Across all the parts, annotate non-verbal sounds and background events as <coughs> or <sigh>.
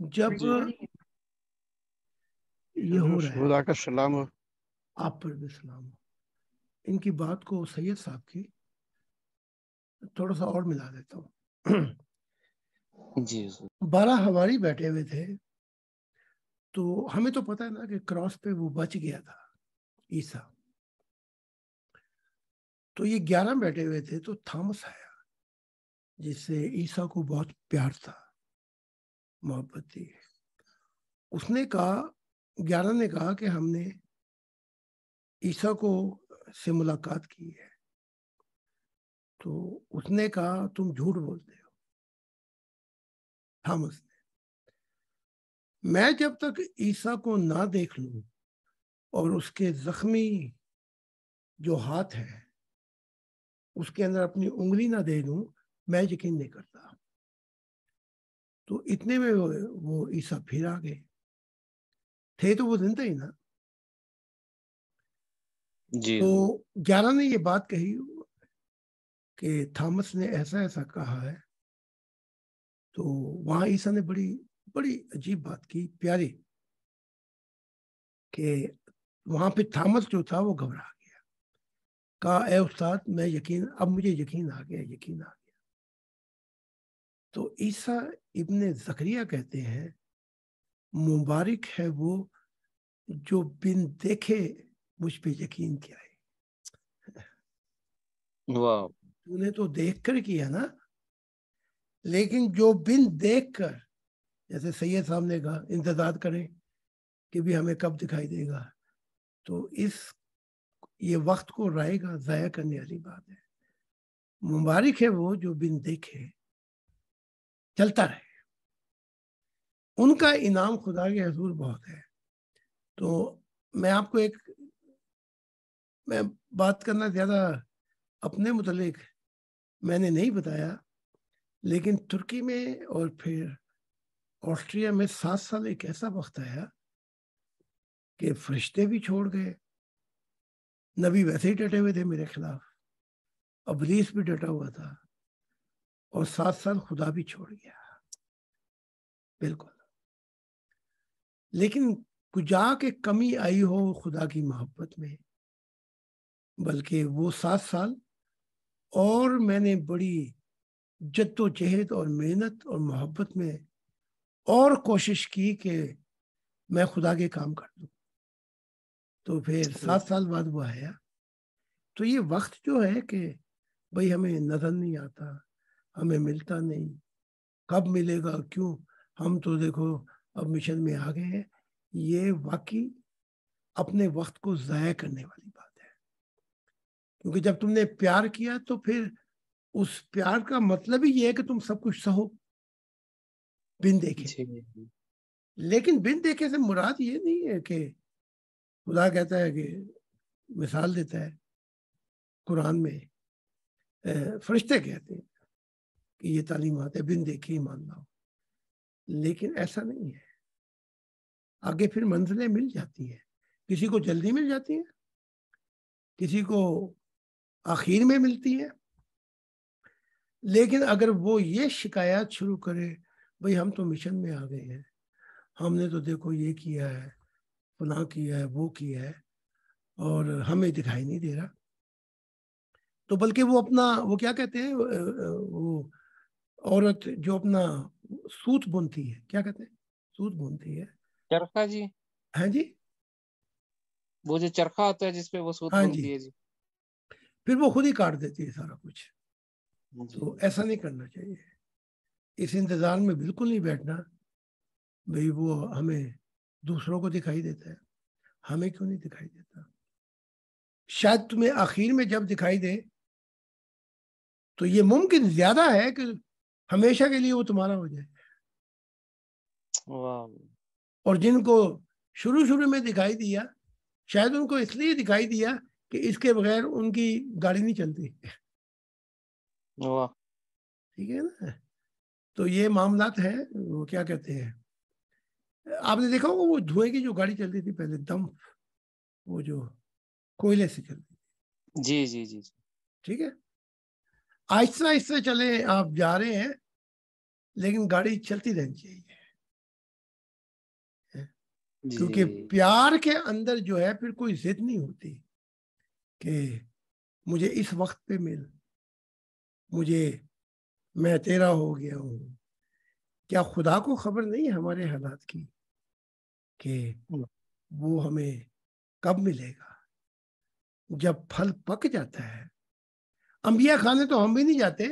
जब ये हो रहा है। का सलाम हो। आप पर भी सलाम हो। इनकी बात को सैयद साहब की थोड़ा सा और मिला देता हूँ। जी। बारह हमारी बैठे हुए थे तो हमें तो पता है ना कि क्रॉस पे वो बच गया था ईसा। तो ये ग्यारह बैठे हुए थे तो थॉमस आया जिससे ईसा को बहुत प्यार था। मोहब्बत थी। उसने कहा, ग्यारह ने कहा कि हमने ईसा को से मुलाकात की है। तो उसने कहा, तुम झूठ बोलते हो। थॉमस ने। मैं जब तक ईसा को ना देख लू और उसके जख्मी जो हाथ है, उसके अंदर अपनी उंगली ना दे दूँ, मैं यकीन नहीं करता। तो इतने में वो, वो ईसा फिर आ गए। थे तो वो ज़िंदा ही ना। जी। तो ग्यारह ने ये बात कही कि थॉमस ने ऐसा ऐसा कहा है। तो वहाँ ईसा ने बड़ी बड़ी अजीब बात की प्यारी कि वहाँ पे थॉमस जो था वो घबरा गया। कहा ए उस्ताद मैं यकीन अब मुझे यकीन आ गया यकीन आ गया। तो ईसा इब्ने जकरिया कहते हैं मुबारक है वो जो बिन देखे मुझ पे यकीन किया है तूने तो देख कर किया ना लेकिन जो बिन देख कर जैसे सैयद साहब ने कहा इंतज़ार करें कि भी हमें कब दिखाई देगा तो इस ये वक्त को रहेगा ज़ाया करने वाली बात है। मुबारक है वो जो बिन देखे चलता रहे। उनका इनाम खुदा के हजूर बहुत है। तो मैं आपको एक, मैं बात करना ज़्यादा अपने मुतलिक मैंने नहीं बताया, लेकिन तुर्की में और फिर ऑस्ट्रिया में सात साल एक ऐसा वक्त आया कि फरिश्ते भी छोड़ गए। नबी वैसे ही डटे हुए थे मेरे खिलाफ। अबलीस भी डटा हुआ था। और सात साल खुदा भी छोड़ गया। बिल्कुल। लेकिन कुजा के कमी आई हो खुदा की मोहब्बत में बल्कि वो सात साल और मैंने बड़ी जद्दोजहद और मेहनत और मोहब्बत में और कोशिश की कि मैं खुदा के काम कर दूँ। तो फिर सात साल बाद वो आया। तो ये वक्त जो है कि भाई हमें नज़र नहीं आता हमें मिलता नहीं। कब मिलेगा क्यों? हम तो देखो अब मिशन में आ गए हैं। ये वाकई अपने वक्त को ज़ाया करने वाली बात है। क्योंकि जब तुमने प्यार किया तो फिर उस प्यार का मतलब ही ये है कि तुम सब कुछ सहो। बिन देखे। लेकिन बिन देखे से मुराद ये नहीं है कि खुदा कहता है कि मिसाल देता है कुरान में फरिश्ते कहते हैं कि ये तालीमत है, बिन देखे ही मान लाओ। लेकिन ऐसा नहीं है। आगे फिर मंजिलें मिल जाती हैं। किसी को जल्दी मिल जाती है, किसी को आखिर में मिलती है। लेकिन अगर वो ये शिकायत शुरू करे, भाई हम तो मिशन में आ गए हैं। हमने तो देखो ये किया है, फला किया है, वो किया है, और हमें दिखाई नहीं दे रहा। तो बल्कि वो अपना, वो क्या कहते हैं वो औरत जो अपना सूत बुनती है क्या कहते हैं? सूत बुनती है। चरखा जी। हाँ जी। वो जो चरखा होता है जिसपे वो सूत हाँ बुनती है जी। फिर वो खुद ही काट देती है सारा कुछ। तो ऐसा नहीं करना चाहिए। इस इंतज़ार में बिल्कुल नहीं बैठना। भाई वो हमें दूसरों को दिखाई देता है। हमें क्यों नहीं दिखाई देता? शायद तुम्हें आखिर में जब दिखाई दे तो ये मुमकिन ज़्यादा है कि हमेशा के लिए वो तुम्हारा हो जाए। और जिनको शुरू शुरू में दिखाई दिया शायद उनको इसलिए दिखाई दिया कि इसके बगैर उनकी गाड़ी नहीं चलती। ठीक है ना? तो ये मामलात है वो क्या कहते हैं? आपने देखा होगा वो धुएँ की जो गाड़ी चलती थी पहले दम वो जो कोयले से चलती थी। जी जी जी जी। ठीक है? आहिस्ता आहिस्ता चले आप जा रहे हैं लेकिन गाड़ी चलती रहनी चाहिए। क्योंकि प्यार के अंदर जो है फिर कोई जिद नहीं होती कि मुझे इस वक्त पे मिल मुझे मैं तेरा हो गया हूँ। क्या खुदा को खबर नहीं है हमारे हालात की कि वो हमें कब मिलेगा? जब फल पक जाता है। अंबिया खाने तो हम भी नहीं जाते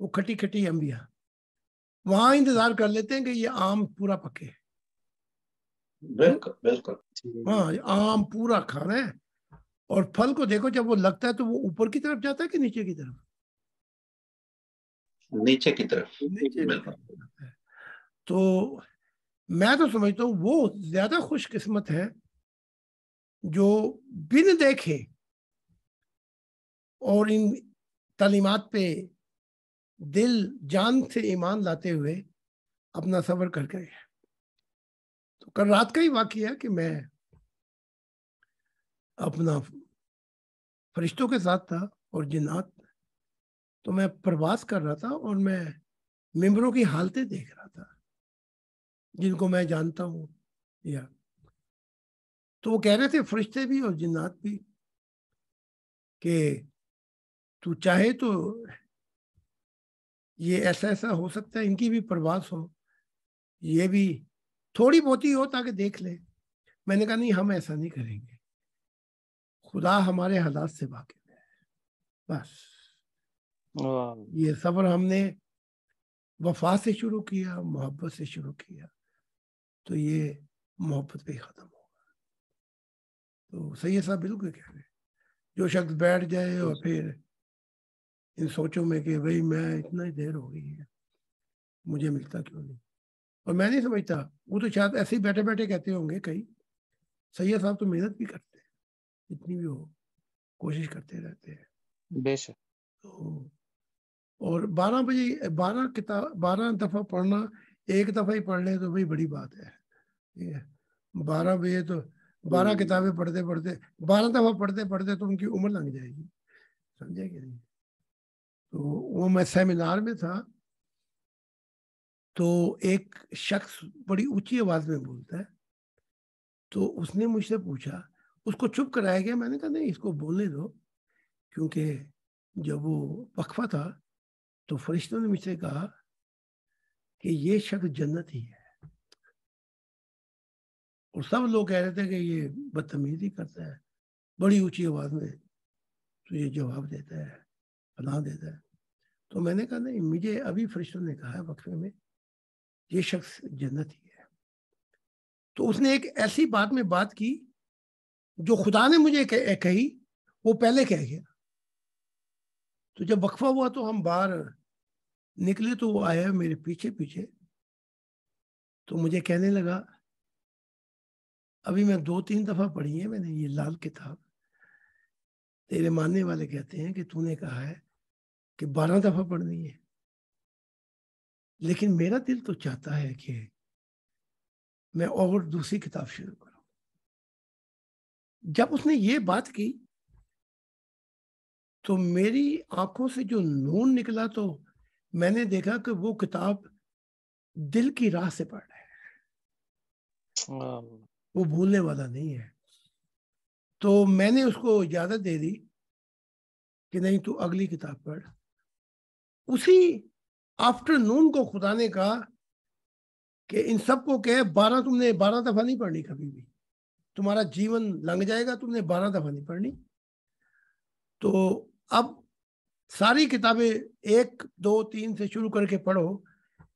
वो खटी खटी अंबिया। वहाँ इंतज़ार कर लेते हैं कि ये आम पूरा पके। बिल्कुल बिल्कुल। हाँ आम पूरा खाना है और फल को देखो जब वो लगता है तो वो ऊपर की तरफ़ जाता है कि नीचे की तरफ़? नीचे की तरफ़। नीचे की तरफ़ तो मैं तो समझता हूँ वो ज़्यादा खुशकिस्मत है जो बिन देखे और इन तालीमत पे दिल जान से ईमान लाते हुए अपना सफ़र कर गए तो कल रात का ही वाक्य है कि मैं अपना फरिश्तों के साथ था और जिन्नात तो मैं प्रवास कर रहा था और मैं मेम्बरों की हालतें देख रहा था, जिनको मैं जानता हूँ या। तो वो कह रहे थे फरिश्ते भी और जिन्नात भी कि तू चाहे तो ये ऐसा ऐसा हो सकता है इनकी भी प्रवास हो ये भी थोड़ी बहुत ही हो ताकि देख ले। मैंने कहा नहीं हम ऐसा नहीं करेंगे। खुदा हमारे हालात से वाकिफ है। बस। ये सफ़र हमने वफा से शुरू किया मोहब्बत से शुरू किया तो ये मोहब्बत पे ख़त्म होगा। तो सही साहब बिल्कुल कह रहे जो शख्स बैठ जाए और फिर इन सोचों में कि भाई मैं इतना ही देर हो गई है मुझे मिलता क्यों नहीं? और मैं नहीं समझता वो तो शायद ऐसे ही बैठे बैठे कहते होंगे कई सैयद साहब तो मेहनत भी करते हैं जितनी भी हो कोशिश करते रहते हैं। बेशक। तो और बारह बजे बारह किताब बारह दफ़ा पढ़ना एक दफ़ा ही पढ़ ले तो भाई बड़ी बात है। ठीक है? बारह बजे तो बारह हम्म। किताबें पढ़ते पढ़ते बारह दफ़ा पढ़ते पढ़ते तो उनकी उम्र लग जाएगी समझे कि नहीं? तो वो मैं सेमिनार में था तो एक शख्स बड़ी ऊँची आवाज़ में बोलता है तो उसने मुझसे पूछा, उसको चुप कराया गया? मैंने कहा, नहीं, इसको बोलने दो, क्योंकि जब वो वक्फा था तो फरिश्तों ने मुझसे कहा कि ये शख्स जन्नत ही है। और सब लोग कह रहे थे कि ये बदतमीजी करता है, बड़ी ऊँची आवाज़ में तो ये जवाब देता है। फला देता है। तो मैंने कहा, नहीं, मुझे अभी फरिश्तों ने कहा है वक्फे में, ये शख्स जन्नत ही है। तो उसने एक ऐसी बात में बात की, जो खुदा ने मुझे कही वो पहले कह गया। तो जब वक्फा हुआ तो हम बाहर निकले तो वो आया मेरे पीछे पीछे। तो मुझे कहने लगा, अभी मैं दो तीन दफ़ा पढ़ी है मैंने ये लाल किताब। तेरे मानने वाले कहते हैं कि तूने कहा है कि बारह दफ़ा पढ़नी है। लेकिन मेरा दिल तो चाहता है कि मैं और दूसरी किताब शुरू करूँ। जब उसने ये बात की तो मेरी आँखों से जो नून निकला तो मैंने देखा कि वो किताब दिल की राह से पढ़ रहा है। वो भूलने वाला नहीं है। तो मैंने उसको इजाज़त दे दी कि नहीं तू अगली किताब पढ़। उसी आफ्टरनून को खुदा ने कहा कि इन सबको कहे बारह तुमने बारह दफ़ा नहीं पढ़नी कभी भी। तुम्हारा जीवन लंग जाएगा तुमने बारह दफ़ा नहीं पढ़नी। तो अब सारी किताबें एक दो तीन से शुरू करके पढ़ो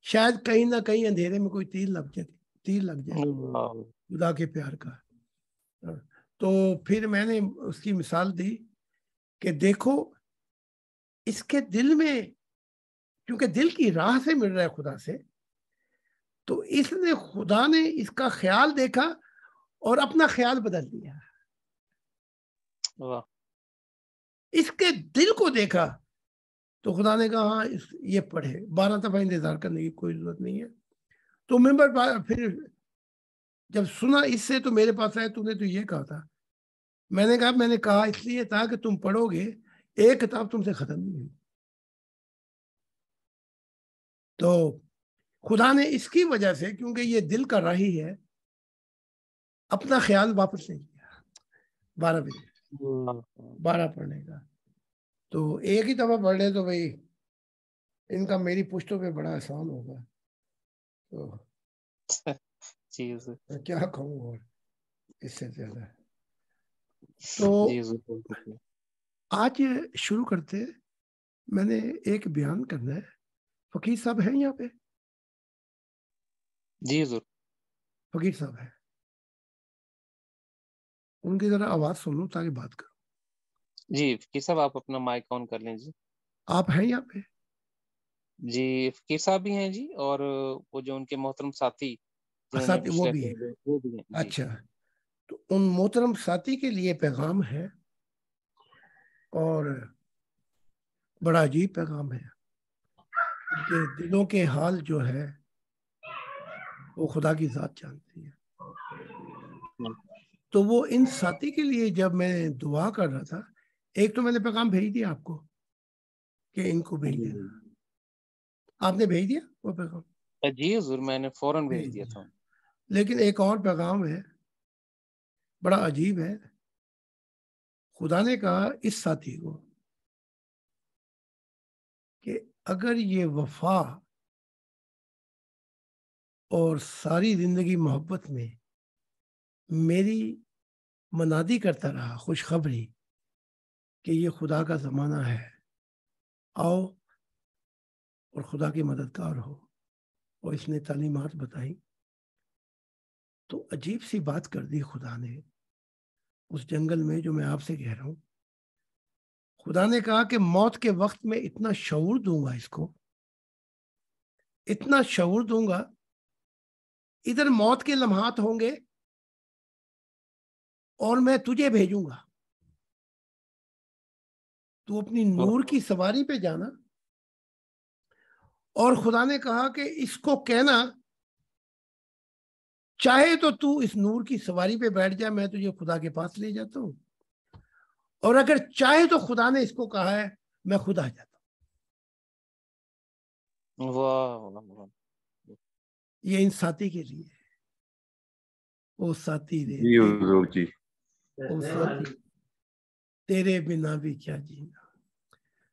शायद कहीं ना कहीं अंधेरे में कोई तीर लग जाए तीर लग जाए। खुदा के प्यार का। तो फिर मैंने उसकी मिसाल दी कि देखो इसके दिल में क्योंकि दिल की राह से मिल रहा है खुदा से। तो इसने खुदा ने इसका ख्याल देखा और अपना ख्याल बदल दिया। इसके दिल को देखा तो खुदा ने कहा हाँ इस ये पढ़े। बारह दफ़ा इंतज़ार करने की कोई ज़रूरत नहीं है। तो मेंबर फिर जब सुना इससे तो मेरे पास आया तुमने तो ये कहा था। मैंने कहा मैंने कहा इसलिए था कि तुम पढ़ोगे एक किताब तुमसे खत्म नहीं हुई। तो खुदा ने इसकी वजह से क्योंकि ये दिल का राही है अपना ख्याल वापस नहीं किया। बारह बजे। बारह पढ़ने का। तो एक ही दफ़ा पढ़ ले तो भाई इनका मेरी पुश्तों पे बड़ा आसान होगा। तो <laughs> मैं क्या कहूँ और इससे ज़्यादा। तो आज शुरू करते मैंने एक बयान करना है। फकीर साहब हैं यहाँ पे? जी हजूर। फकीर साहब है। उनकी जरा आवाज़ सुन लो ताकि बात करो। जी फकीर साहब आप अपना माइक ऑन कर लें जी। आप हैं यहाँ पे? जी फकीर साहब भी हैं जी और वो जो उनके मोहतरम साथी साथी वो भी है। वो भी हैं। अच्छा तो उन मोहतरम साथी के लिए पैगाम है और बड़ा अजीब पैगाम है। कि दिलों के हाल जो है वो खुदा की ज़ात जानती है। तो वो इन साथी के लिए जब मैं दुआ कर रहा था एक तो मैंने पैगाम भेज दिया आपको कि इनको भेज देना। आपने भेज दिया वो पैगाम? जी हजूर मैंने फ़ौरन भेज दिया। था। लेकिन एक और पैगाम है बड़ा अजीब है। खुदा ने कहा इस साथी कि अगर ये वफा और सारी ज़िंदगी मोहब्बत में मेरी मनादी करता रहा, खुशखबरी कि ये खुदा का ज़माना है, आओ और खुदा की मददगार हो। और इसने तालीमत बताई। तो अजीब सी बात कर दी खुदा ने। उस जंगल में जो मैं आपसे कह रहा हूँ खुदा ने कहा कि मौत के वक्त में इतना शऊर दूँगा इसको। इतना शऊर दूँगा। इधर मौत के लम्हात होंगे और मैं तुझे भेजूँगा। तू अपनी नूर की सवारी पे जाना। और खुदा ने कहा कि इसको कहना, चाहे तो तू इस नूर की सवारी पे बैठ जा, मैं तुझे खुदा के पास ले जाता हूँ। और अगर चाहे तो खुदा ने इसको कहा है मैं खुद आ जाता हूँ। वाह ये इन साथी के लिए वो साथी रे जी वो साथी तेरे बिना भी क्या जीना।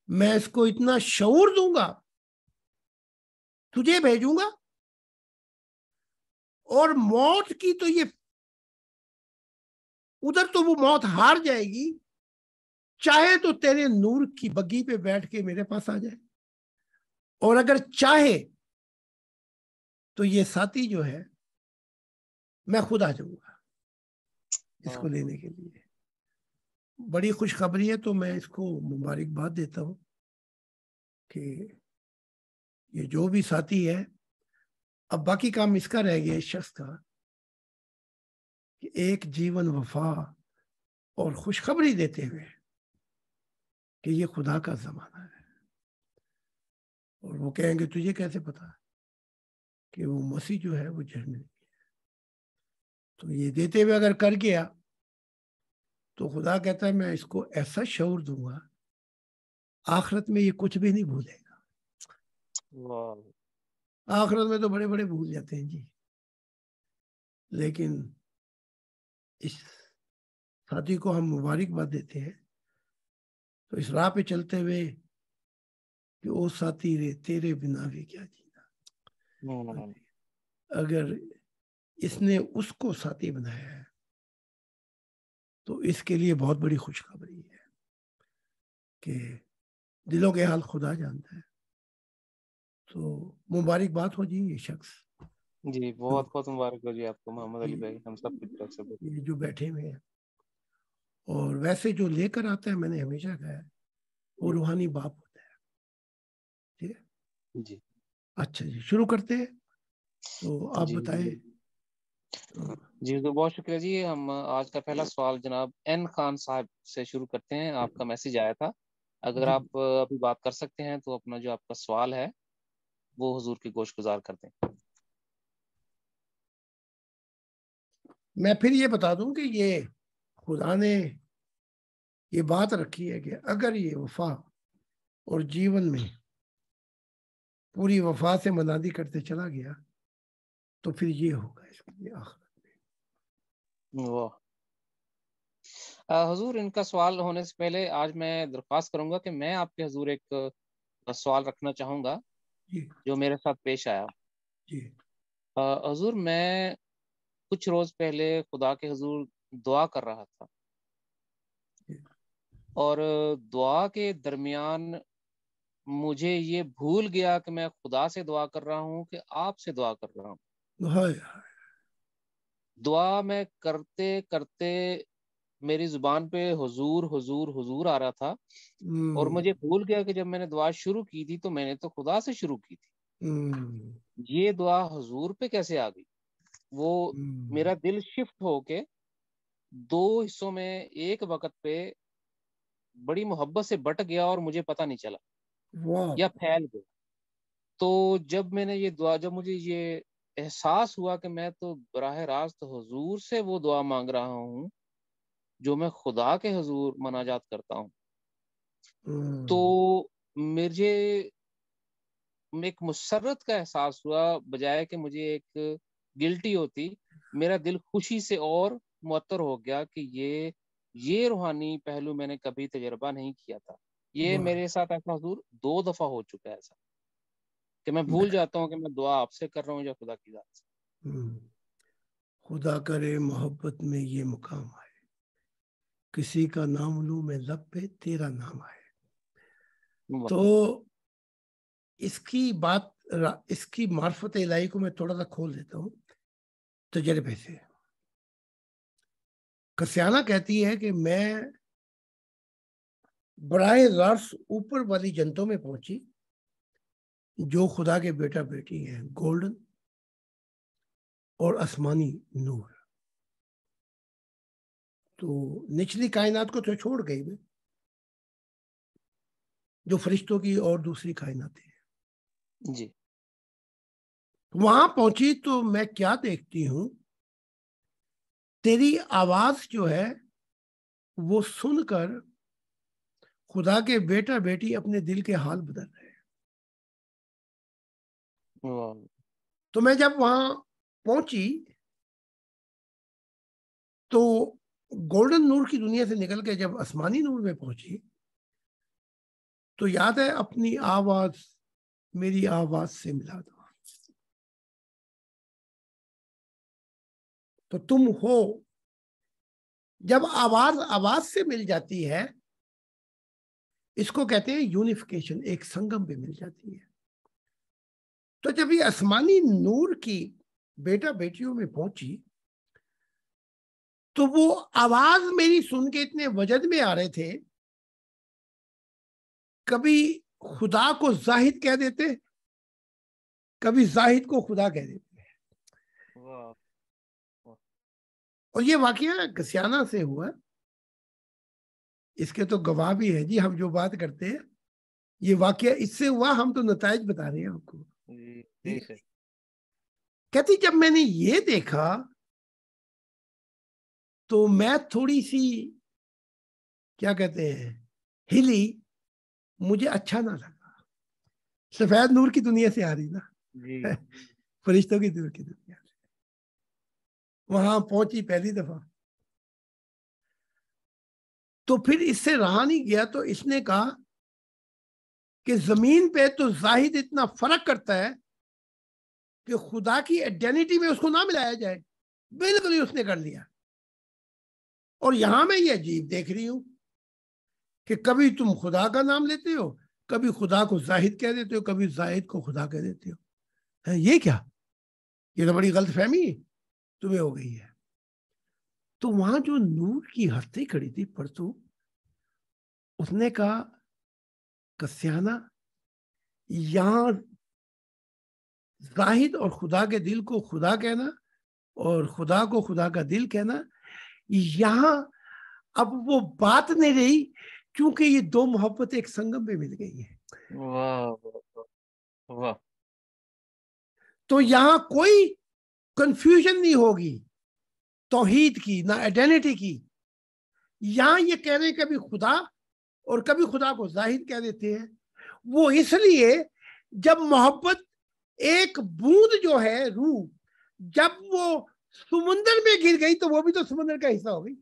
मैं इसको इतना शौर दूँगा तुझे भेजूँगा और मौत की तो ये उधर तो वो मौत हार जाएगी चाहे तो तेरे नूर की बग्गी पे बैठ के मेरे पास आ जाए और अगर चाहे तो ये साथी जो है मैं खुद आ जाऊँगा इसको हाँ। लेने के लिए बड़ी खुशखबरी है तो मैं इसको मुबारकबाद देता हूँ कि ये जो भी साथी है अब बाकी काम इसका रह गया इस शख्स का कि एक जीवन वफा और खुशखबरी देते हुए कि ये खुदा का जमाना है। और वो कहेंगे तुझे कैसे पता कि वो मसीह जो है वो जर्मनी है? तो ये देते हुए अगर कर गया तो खुदा कहता है मैं इसको ऐसा शौर दूँगा आखरत में ये कुछ भी नहीं भूलेगा। आखरत में तो बड़े बड़े भूल जाते हैं जी। लेकिन इस साथी को हम मुबारकबाद देते हैं। तो इस राह पे चलते हुए कि ओ साथी रे तेरे बिना भी क्या जीना? अगर इसने उसको साथी बनाया है तो इसके लिए बहुत बड़ी खुशखबरी है कि दिलों के हाल खुदा जानता है। तो मुबारकबाद हो जी ये शख्स। जी बहुत बहुत मुबारक हो जी आपको मोहम्मद अली भाई हम सब की तरफ़ से ये जो बैठे हुए हैं। और वैसे जो लेकर आता है मैंने हमेशा कहा है वो रूहानी बाप होता है। ठीक है? जी। अच्छा जी शुरू करते हैं। तो आप बताएँ। जी। तो बहुत शुक्रिया जी। हम आज का पहला सवाल जनाब एन खान साहब से शुरू करते हैं। आपका मैसेज आया था। अगर आप अभी बात कर सकते हैं तो अपना जो आपका सवाल है वो हुजूर की गोश गुजार कर दें। मैं फिर ये बता दूँ कि ये खुदा ने ये बात रखी है कि अगर ये वफा और जीवन में पूरी वफा से मनादी करते चला गया तो फिर ये होगा इसके लिए आखिरत में। वाह। हजूर इनका सवाल होने से पहले आज मैं दरख्वास्त करूँगा कि मैं आपके हजूर एक सवाल रखना चाहूँगा जो। मेरे साथ पेश आया। हजूर मैं कुछ रोज पहले खुदा के हजूर दुआ कर रहा था और दुआ के दरमियान मुझे ये भूल गया कि मैं खुदा से दुआ कर रहा हूँ कि आपसे दुआ कर रहा हूँ दुआ मैं करते करते मेरी ज़ुबान पे हुजूर हुजूर हुजूर आ रहा था और हम्म। मुझे भूल गया कि जब मैंने दुआ शुरू की थी तो मैंने तो खुदा से शुरू की थी हम्म। ये दुआ हुजूर पे कैसे आ गई वो हम्म। मेरा दिल शिफ्ट होके दो हिस्सों में एक वक्त पे बड़ी मोहब्बत से बट गया और मुझे पता नहीं चला। या फैल गया। तो जब मैंने ये दुआ जब मुझे ये एहसास हुआ कि मैं तो बराह रास्त हजूर से वो दुआ मांग रहा हूँ जो मैं खुदा के हजूर मनाजात करता हूँ। तो मुझे एक मुसरत का एहसास हुआ बजाय कि मुझे एक गिल्टी होती मेरा दिल खुशी से और मुअत्तर हो गया कि ये ये रूहानी पहलू मैंने कभी तजर्बा नहीं किया था। ये मेरे साथ ऐसा हजूर दो दफ़ा हो चुका है ऐसा। कि मैं भूल जाता हूँ कि मैं दुआ आपसे कर रहा हूँ या खुदा की जात से। हम्म। खुदा करे मोहब्बत में ये मुकाम आए। किसी का नाम लू मैं लब पे तेरा नाम आए। तो इसकी बात इसकी मार्फत इलाही को मैं थोड़ा सा खोल देता हूँ। तजर्बे से। कसियाना कहती है कि मैं बराए रास ऊपर वाली जनतों में पहुँची जो खुदा के बेटा बेटी हैं गोल्डन और आसमानी नूर। तो निचली कायनात को तो छोड़ गई मैं जो फरिश्तों की और दूसरी कायनातें हैं। जी। वहाँ पहुँची तो मैं क्या देखती हूँ? तेरी आवाज़ जो है वो सुनकर खुदा के बेटा बेटी अपने दिल के हाल बदल रहे हैं। तो मैं जब वहाँ पहुँची तो गोल्डन नूर की दुनिया से निकल के जब आसमानी नूर में पहुँची तो याद है अपनी आवाज़ मेरी आवाज़ से मिला दो तो तुम हो। जब आवाज़ आवाज़ से मिल जाती है, इसको कहते हैं यूनिफिकेशन एक संगम पे मिल जाती है। तो जब ये आसमानी नूर की बेटा बेटियों में पहुँची तो वो आवाज़ मेरी सुन के इतने वजद में आ रहे थे, कभी खुदा को जाहिद कह देते, कभी जाहिद को खुदा कह देते। और ये वाक्य कसियाना से हुआ इसके तो गवाह भी है जी हम जो बात करते हैं ये वाक्य इससे हुआ हम तो नतज बता रहे हैं आपको। कहती जब मैंने ये देखा तो मैं थोड़ी सी क्या कहते हैं हिली मुझे अच्छा ना लगा। सफ़ेद नूर की दुनिया से आ रही ना। <laughs> फरिश्तों की दूर की दुनिया। वहाँ पहुँची पहली दफ़ा। तो फिर इससे रहा नहीं गया तो इसने कहा कि ज़मीन पे तो जाहिद इतना फ़र्क करता है कि खुदा की आइडेंटिटी में उसको ना मिलाया जाए। बिल्कुल ही उसने कर लिया। और यहाँ मैं ये अजीब देख रही हूँ कि कभी तुम खुदा का नाम लेते हो, कभी खुदा को जाहिद कह देते हो, कभी जाहिद को खुदा कह देते हो। है, ये क्या? ये तो बड़ी गलत फहमी है। तुम्हें हो गई है। तो वहाँ जो नूर की हस्ती खड़ी थी परसों उसने कहा कस्याना यहाँ जाहिद और खुदा के दिल को खुदा कहना और खुदा को खुदा का दिल कहना यहाँ अब वो बात नहीं रही क्योंकि ये दो मोहब्बत एक संगम में मिल गई है। वाह वाह। तो यहाँ कोई कंफ्यूजन नहीं होगी। तोहीद की ना आइडेंटिटी की। यहाँ ये कह रहे हैं कभी खुदा और कभी खुदा को ज़ाहिर कह देते हैं। वो इसलिए जब मोहब्बत एक बूंद जो है रूह जब वो समुंदर में गिर गई तो वो भी तो समुंदर का हिस्सा हो गई।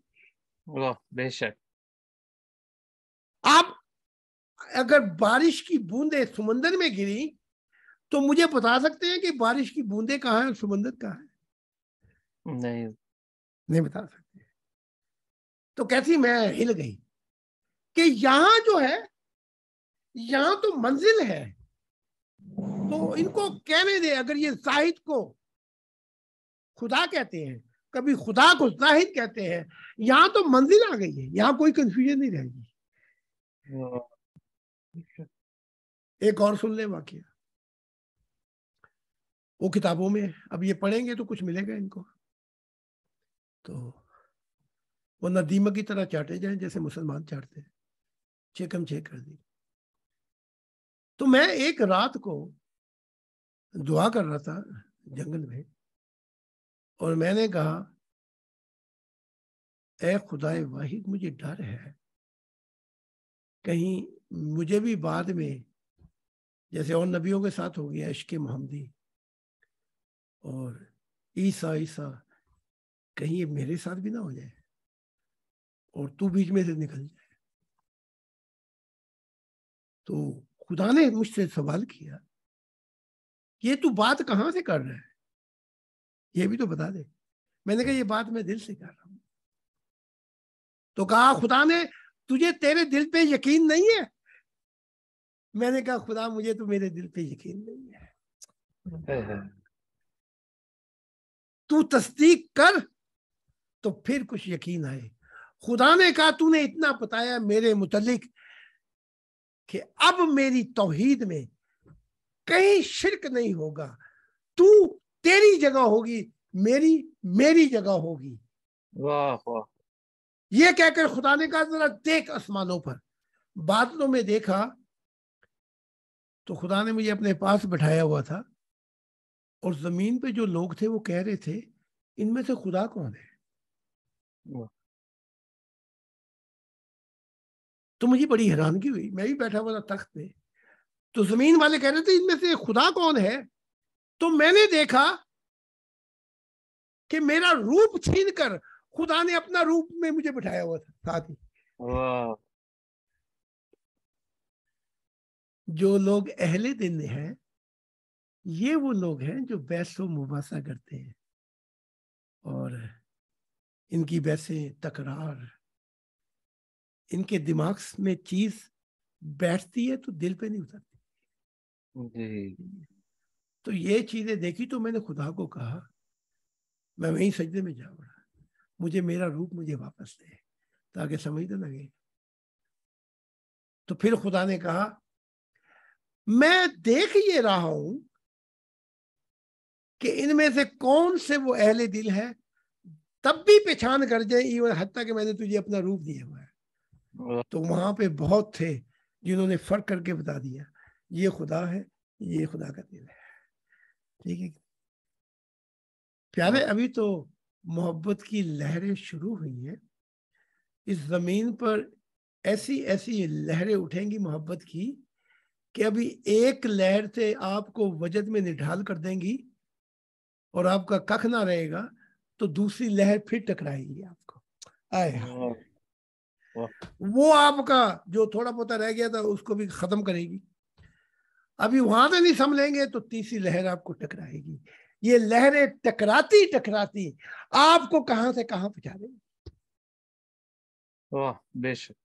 बेशक। आप अगर बारिश की बूंदे समुंदर में गिरी तो मुझे बता सकते हैं कि बारिश की बूंदे कहाँ है और समुंदर कहाँ है? नहीं। नहीं बता सकते। तो कैसी मैं हिल गई। कि यहाँ जो है, यहाँ तो मंजिल है। तो इनको कहने दे, अगर ये जाहिद को खुदा कहते हैं, कभी खुदा को जाहिद कहते हैं, यहाँ तो मंजिल आ गई है, यहाँ कोई कंफ्यूजन नहीं रहेगी। एक और सुन ले वाक्य। वो किताबों में, अब ये पढ़ेंगे तो कुछ मिलेगा इनको। तो वो नदीमा की तरह चाटे जाए, जैसे मुसलमान चाटते हैं। चेकम चेक कर दी। तो मैं एक रात को दुआ कर रहा था जंगल में, और मैंने कहा, ए खुदाए वाहिद, मुझे डर है। कहीं मुझे भी बाद में, जैसे और नबियों के साथ हो गया इश्क मोहम्मदी और ईसा ईसा कहीं ये मेरे साथ भी ना हो जाए और तू बीच में से निकल जाए। तो खुदा ने मुझसे सवाल किया ये तू बात कहाँ से कर रहा है? ये भी तो बता दे। मैंने कहा ये बात मैं दिल से कर रहा हूँ। तो कहा खुदा ने तुझे तेरे दिल पे यकीन नहीं है? मैंने कहा खुदा मुझे तो मेरे दिल पे यकीन नहीं है। तू तस्दीक कर तो फिर कुछ यकीन आए। खुदा ने कहा तूने इतना बताया मेरे मुतलिक कि अब मेरी तोहीद में कहीं शिरक नहीं होगा। तू तेरी जगह होगी मेरी मेरी जगह होगी। वाह वाह। ये कहकर खुदा ने कहा जरा देख आसमानों पर। बादलों में देखा तो खुदा ने मुझे अपने पास बैठाया हुआ था और ज़मीन पे जो लोग थे वो कह रहे थे इनमें से खुदा कौन है? तो मुझे बड़ी हैरानगी हुई मैं भी बैठा हुआ था तख्त पे। तो ज़मीन वाले कह रहे थे इनमें से खुदा कौन है? तो मैंने देखा कि मेरा रूप छीन कर खुदा ने अपना रूप में मुझे बिठाया हुआ था साथ ही। जो लोग अहले दिन हैं ये वो लोग हैं जो बैसो मुबासा करते हैं। और इनकी वैसे तकरार। इनके दिमाग में चीज़ बैठती है तो दिल पे नहीं उतरती। तो ये चीज़ें देखी तो मैंने खुदा को कहा मैं वहीं सजदे में जा पड़ा। मुझे मेरा रूप मुझे वापस दे ताकि समझ तो लगे। तो फिर खुदा ने कहा मैं देख ये रहा हूँ कि इनमें से कौन से वो अहले दिल है तब भी पहचान कर जाए इवन हत्या कि मैंने तुझे अपना रूप दिया हुआ है। तो वहाँ पे बहुत थे जिन्होंने फ़र्क करके बता दिया ये खुदा है ये खुदा का दिल है। ठीक है? प्यारे अभी तो मोहब्बत की लहरें शुरू हुई हैं। इस ज़मीन पर ऐसी ऐसी लहरें उठेंगी मोहब्बत की कि अभी एक लहर से आपको वजद में निढाल कर देंगी और आपका कख ना रहेगा। तो दूसरी लहर फिर टकराएगी आपको। आए वो आपका जो थोड़ा बहुत रह गया था उसको भी खत्म करेगी। अभी वहाँ से नहीं संभलेंगे तो तीसरी लहर आपको टकराएगी। ये लहरें टकराती टकराती आपको कहाँ से कहाँ पहुँचा देंगी। वाह बेशक।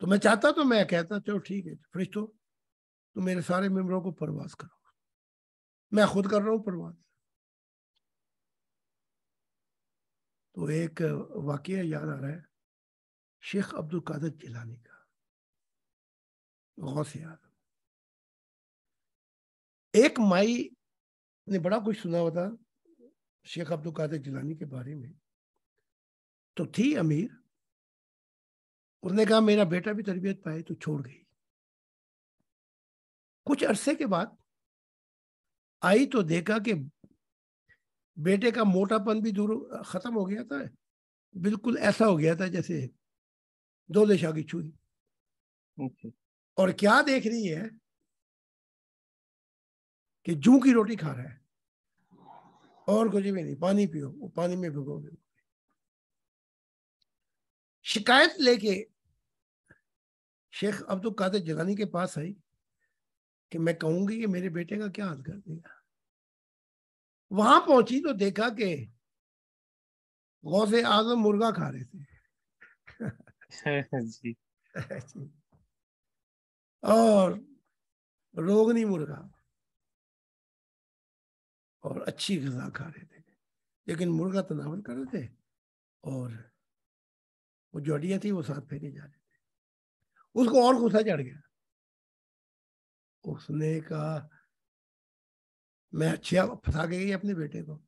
तो मैं चाहता तो मैं कहता चलो ठीक है फरिश्तो तो मेरे सारे मेम्बरों को परवाज करो। मैं खुद कर रहा हूँ परवाज तो एक वाक्य याद आ रहा है, शेख अब्दुल कादर जिलानी का। गौ से याद। एक माई ने बड़ा कुछ सुना हुआ था शेख अब्दुल कादर जिलानी के बारे में। तो थी अमीर। उसने कहा, मेरा बेटा भी तरबियत पाए तो छोड़ गई। कुछ अरसे के बाद आई तो देखा कि बेटे का मोटापन भी दूर खत्म हो गया था। बिल्कुल ऐसा हो गया था जैसे दो लेशा की छुरी और क्या देख रही है कि जू की रोटी खा रहा है। और कुछ भी नहीं पानी पियो वो पानी में भिगो भिगो शिकायत लेके शेख अब्दुल कादिर जलानी के पास आई कि मैं कहूँगी कि मेरे बेटे का क्या हाल कर दिया। वहाँ पहुँची तो देखा कि गौसे आज़म मुर्गा खा रहे थे। <laughs> जी। <laughs> और रोगनी मुर्गा। और अच्छी गजा खा रहे थे। लेकिन मुर्गा तनावल कर रहे थे और वो जो हड्डियाँ थी वो साथ फेंके जा रहे थे। उसको और गुस्सा चढ़ गया। उसने कहा मैं अच्छा फंसा के गई अपने बेटे को।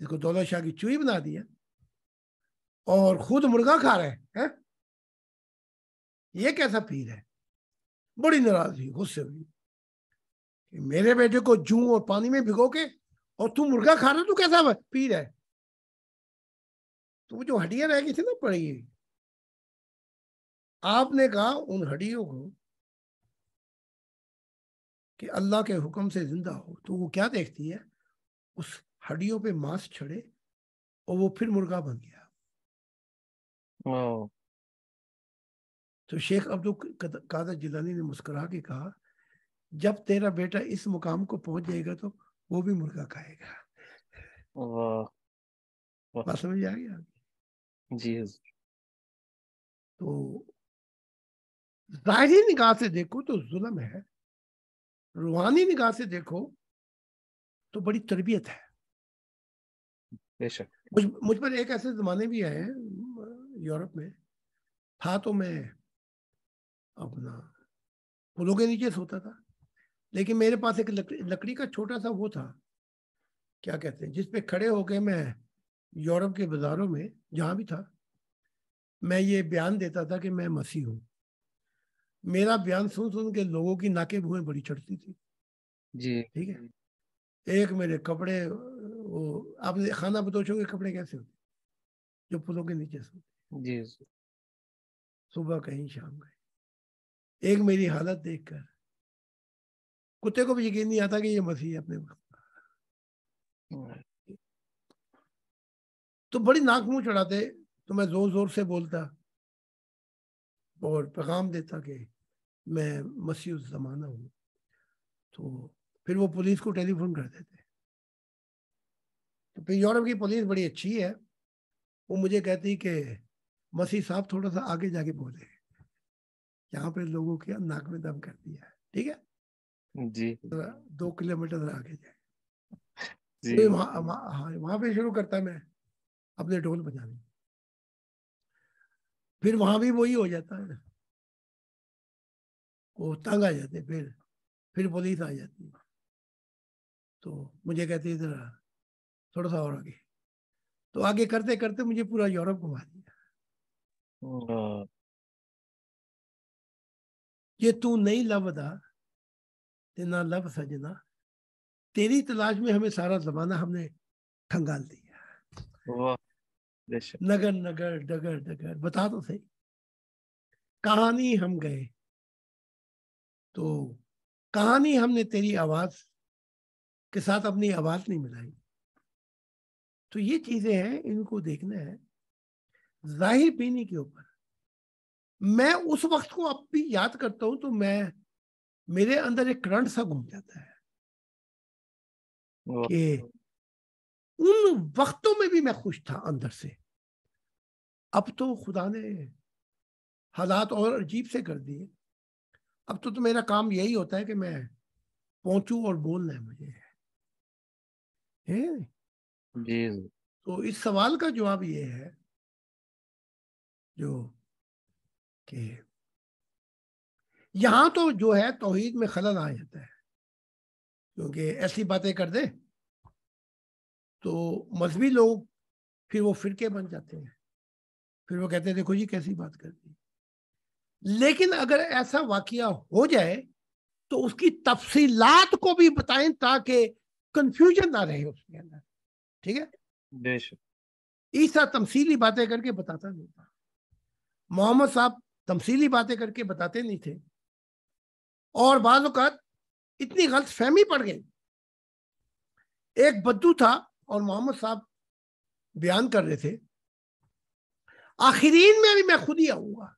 इसको दौलत शाह की चुई बना दिया और खुद मुर्गा खा रहे हैं ये कैसा पीर है? बड़ी नाराज़ हुई, गुस्से हुई। कि मेरे बेटे को जू और पानी में भिगो के और तू मुर्गा खा रहा तू कैसा पीर है? तो वो जो हड्डियाँ रह गई थी ना पड़ी आपने कहा उन हड्डियों को कि अल्लाह के हुक्म से ज़िंदा हो तो वो क्या देखती है? उस हड्डियों पे मांस छड़े और वो फिर मुर्गा बन गया। तो शेख अब्दुल कादर जिलानी ने मुस्कुरा के कहा जब तेरा बेटा इस मुकाम को पहुँच जाएगा तो वो भी मुर्गा खाएगा। बात समझ आ गया जी तो जाहिरी निगाह से देखो तो जुल्म है। रूहानी निगाह से देखो तो बड़ी तरबियत है। बेशक। मुझ मुझ पर एक ऐसे जमाने भी आए हैं यूरोप में। था तो मैं अपना पुलों के नीचे सोता था लेकिन मेरे पास एक लकड़ी लकड़ी का छोटा सा वो था क्या कहते हैं जिसपे खड़े होके मैं यूरोप के बाजारों में जहाँ भी था मैं ये बयान देता था कि मैं मसीह हूँ। मेरा बयान सुन सुन के लोगों की नाके भुएँ बड़ी चढ़ती थी। जी। ठीक है? एक मेरे कपड़े वो आपने खाना बदोशों के कपड़े कैसे होते? जो पुलों के नीचे सोते जी। सुबह कहीं शाम गए एक मेरी हालत देखकर कुत्ते को भी यकीन नहीं आता कि ये मसीह अपने तो बड़ी नाक मुँह चढ़ाते तो मैं ज़ोर ज़ोर से बोलता और पैगाम देता कि मैं मसीह जमाना हूँ। तो फिर वो पुलिस को टेलीफोन कर देते तो फिर यूरोप की पुलिस बड़ी अच्छी है। वो मुझे कहती कि मसीह साहब थोड़ा सा आगे जाके बोले। यहाँ पे लोगों के नाक में दम कर दिया है। ठीक है? जी। दो किलोमीटर आगे जाए। <laughs> जी। तो वहाँ हाँ वहाँ पे शुरू करता मैं अपने ढोल बजाने। फिर वहाँ भी वही हो जाता है। वो तंग आ जाते फिर फिर पुलिस आ जाती है। तो मुझे कहते इधर थोड़ा सा और आगे। तो आगे करते करते मुझे पूरा यूरोप घुमा दिया। ये तू नहीं लबदा ते ना लब सजना। तेरी तलाश में हमें सारा जमाना हमने खंगाल दिया। नगर नगर डगर डगर बता तो सही। कहानी हम गए तो कहानी हमने तेरी आवाज़ के साथ अपनी आवाज़ नहीं मिलाई। तो ये चीज़ें हैं इनको देखना है। ज़ाहिर पीने के ऊपर। मैं उस वक्त को अब भी याद करता हूँ तो मैं मेरे अंदर एक करंट सा घूम जाता है। कि उन वक्तों में भी मैं खुश था अंदर से। अब तो खुदा ने हालात और अजीब से कर दिए। अब तो, तो मेरा काम यही होता है कि मैं पहुंचू और बोलना है मुझे। है जी। तो इस सवाल का जवाब ये है जो कि यहाँ तो जो है तोहीद में खलल आ जाता है क्योंकि ऐसी बातें कर दे तो मजहबी लोग फिर वो फिरके बन जाते हैं। फिर वो कहते हैं देखो जी कैसी बात कर दी। लेकिन अगर ऐसा वाकया हो जाए तो उसकी तफसीलात को भी बताएँ ताकि कंफ्यूजन ना रहे उसके अंदर। ठीक है? ईसा तमसीली बातें करके बताता नहीं था। मोहम्मद साहब तमसीली बातें करके बताते नहीं थे। और अवत इतनी गलत फहमी पड़ गई। एक बद्दू था और मोहम्मद साहब बयान कर रहे थे आखिरीन में भी मैं खुद ही आऊँगा।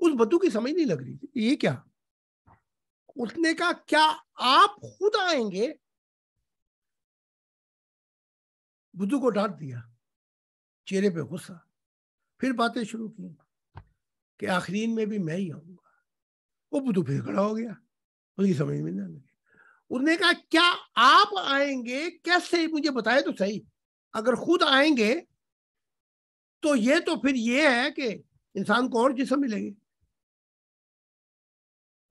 उस बद्दू की समझ नहीं लग रही थी ये क्या? उसने कहा, क्या आप खुद आएँगे? बुद्धू को डांट दिया। चेहरे पे गुस्सा। फिर बातें शुरू की कि आखिरीन में भी मैं ही आऊँगा। वो बुद्धू फिर खड़ा हो गया। उसकी समझ में नहीं लगी। उसने कहा, क्या आप आएँगे? कैसे? मुझे बताए तो सही। अगर खुद आएँगे तो ये तो फिर ये है कि इंसान को और जिसम मिलेगी।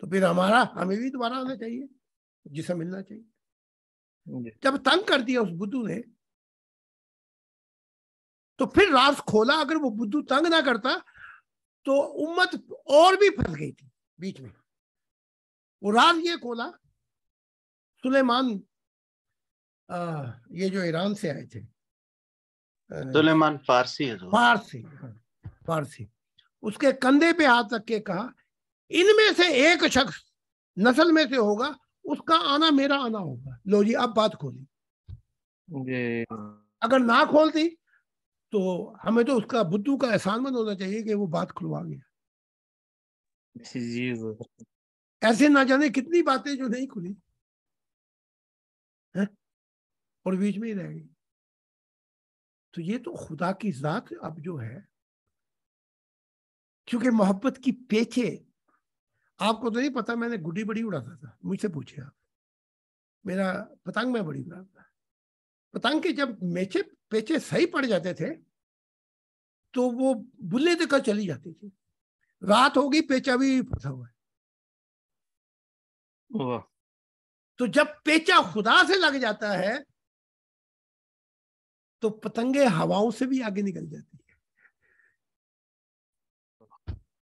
तो फिर हमारा हमें भी दोबारा आना चाहिए जिसे मिलना चाहिए। जब तंग कर दिया उस बुद्धू ने तो फिर राज खोला अगर वो बुद्धू तंग ना करता तो उम्मत और भी फंस गई थी बीच में। वो राज ये खोला सुलेमान ये जो ईरान से आए थे सुलेमान फारसी है तो। फारसी हाँ, फारसी। उसके कंधे पे हाथ रख के कहा इनमें से एक शख्स नस्ल में से होगा उसका आना मेरा आना होगा। लो जी अब बात खोली। अगर ना खोलती तो हमें तो उसका बुद्धू का एहसान मंद होना चाहिए कि वो बात खुलवा गया। ऐसे ना जाने कितनी बातें जो नहीं खुली है? और बीच में ही रह गई। तो ये तो खुदा की जात अब जो है क्योंकि मोहब्बत की पेचे आपको तो नहीं पता मैंने गुड्डी बड़ी उड़ाता था। मुझसे पूछे आप। मेरा पतंग में बड़ी उड़ाता था। पतंग के जब मेचे पेचे सही पड़ जाते थे तो वो बुल्ले देकर चली जाती थी। रात होगी पेचा भी फंसा हुआ है। तो जब पेचा खुदा से लग जाता है तो पतंगे हवाओं से भी आगे निकल जाती है।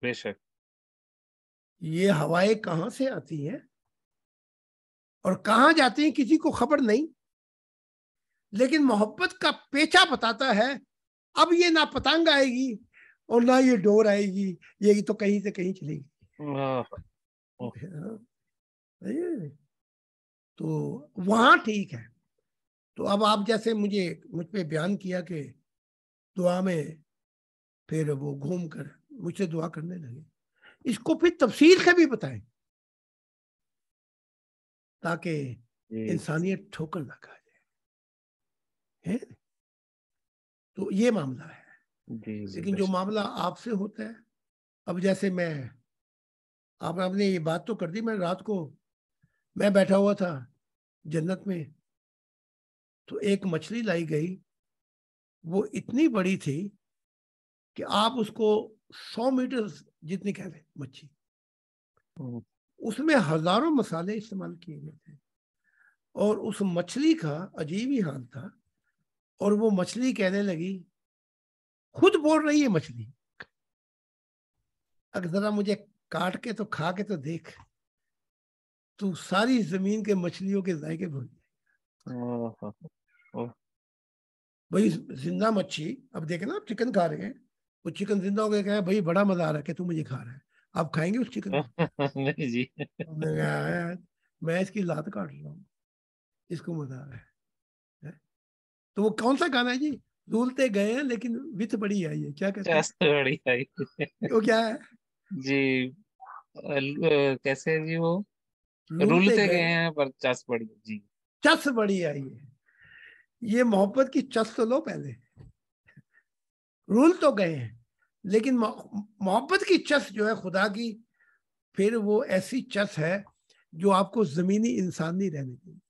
बेशक। ये हवाएँ कहाँ से आती हैं? और कहाँ जाती हैं किसी को खबर नहीं। लेकिन मोहब्बत का पेचा बताता है अब ये ना पतंग आएगी और ना ये डोर आएगी ये तो कहीं से कहीं चलेगी। हाँ। तो वहाँ ठीक है। तो अब आप जैसे मुझे मुझ पे बयान किया कि दुआ में फिर वो घूम कर मुझसे दुआ करने लगे। इसको फिर तफसील से भी बताएँ ताकि इंसानियत ठोकर ना खा है? तो ये मामला है। लेकिन जो मामला आपसे होता है अब जैसे मैं आप आपने ये बात तो कर दी मैं रात को मैं बैठा हुआ था जन्नत में तो एक मछली लाई गई वो इतनी बड़ी थी कि आप उसको सौ मीटर जितनी कह लें मच्छी। हम्म। उसमें हज़ारों मसाले इस्तेमाल किए गए थे। और उस मछली का अजीब ही हाल था और वो मछली कहने लगी खुद बोल रही है मछली। अगर जरा मुझे काट के तो खा के तो देख। तू सारी ज़मीन के मछलियों के जायके भूल भाई ज़िंदा मच्छी अब देखे ना चिकन खा रहे हैं। वो चिकन ज़िंदा हो गया कहे भाई बड़ा मज़ा आ रहा है तू मुझे खा रहा है? आप खाएँगे उस चिकन <laughs> नहीं जी। मैं इसकी लात काट रहा हूँ इसको मज़ा आ रहा है तो वो कौन सा गाना है जी? डूलते गए हैं लेकिन विथ बड़ी आई है क्या कहते हैं? <laughs> बड़ी आई वो क्या है? जी कैसे है जी वो? रूलते गए। हैं पर चस बड़ी जी। चस बड़ी आई है। ये मोहब्बत की चस तो लो पहले। रूल तो गए हैं लेकिन मोहब्बत की चस जो है खुदा की फिर वो ऐसी चस है जो आपको जमीनी इंसान नहीं रहने देगी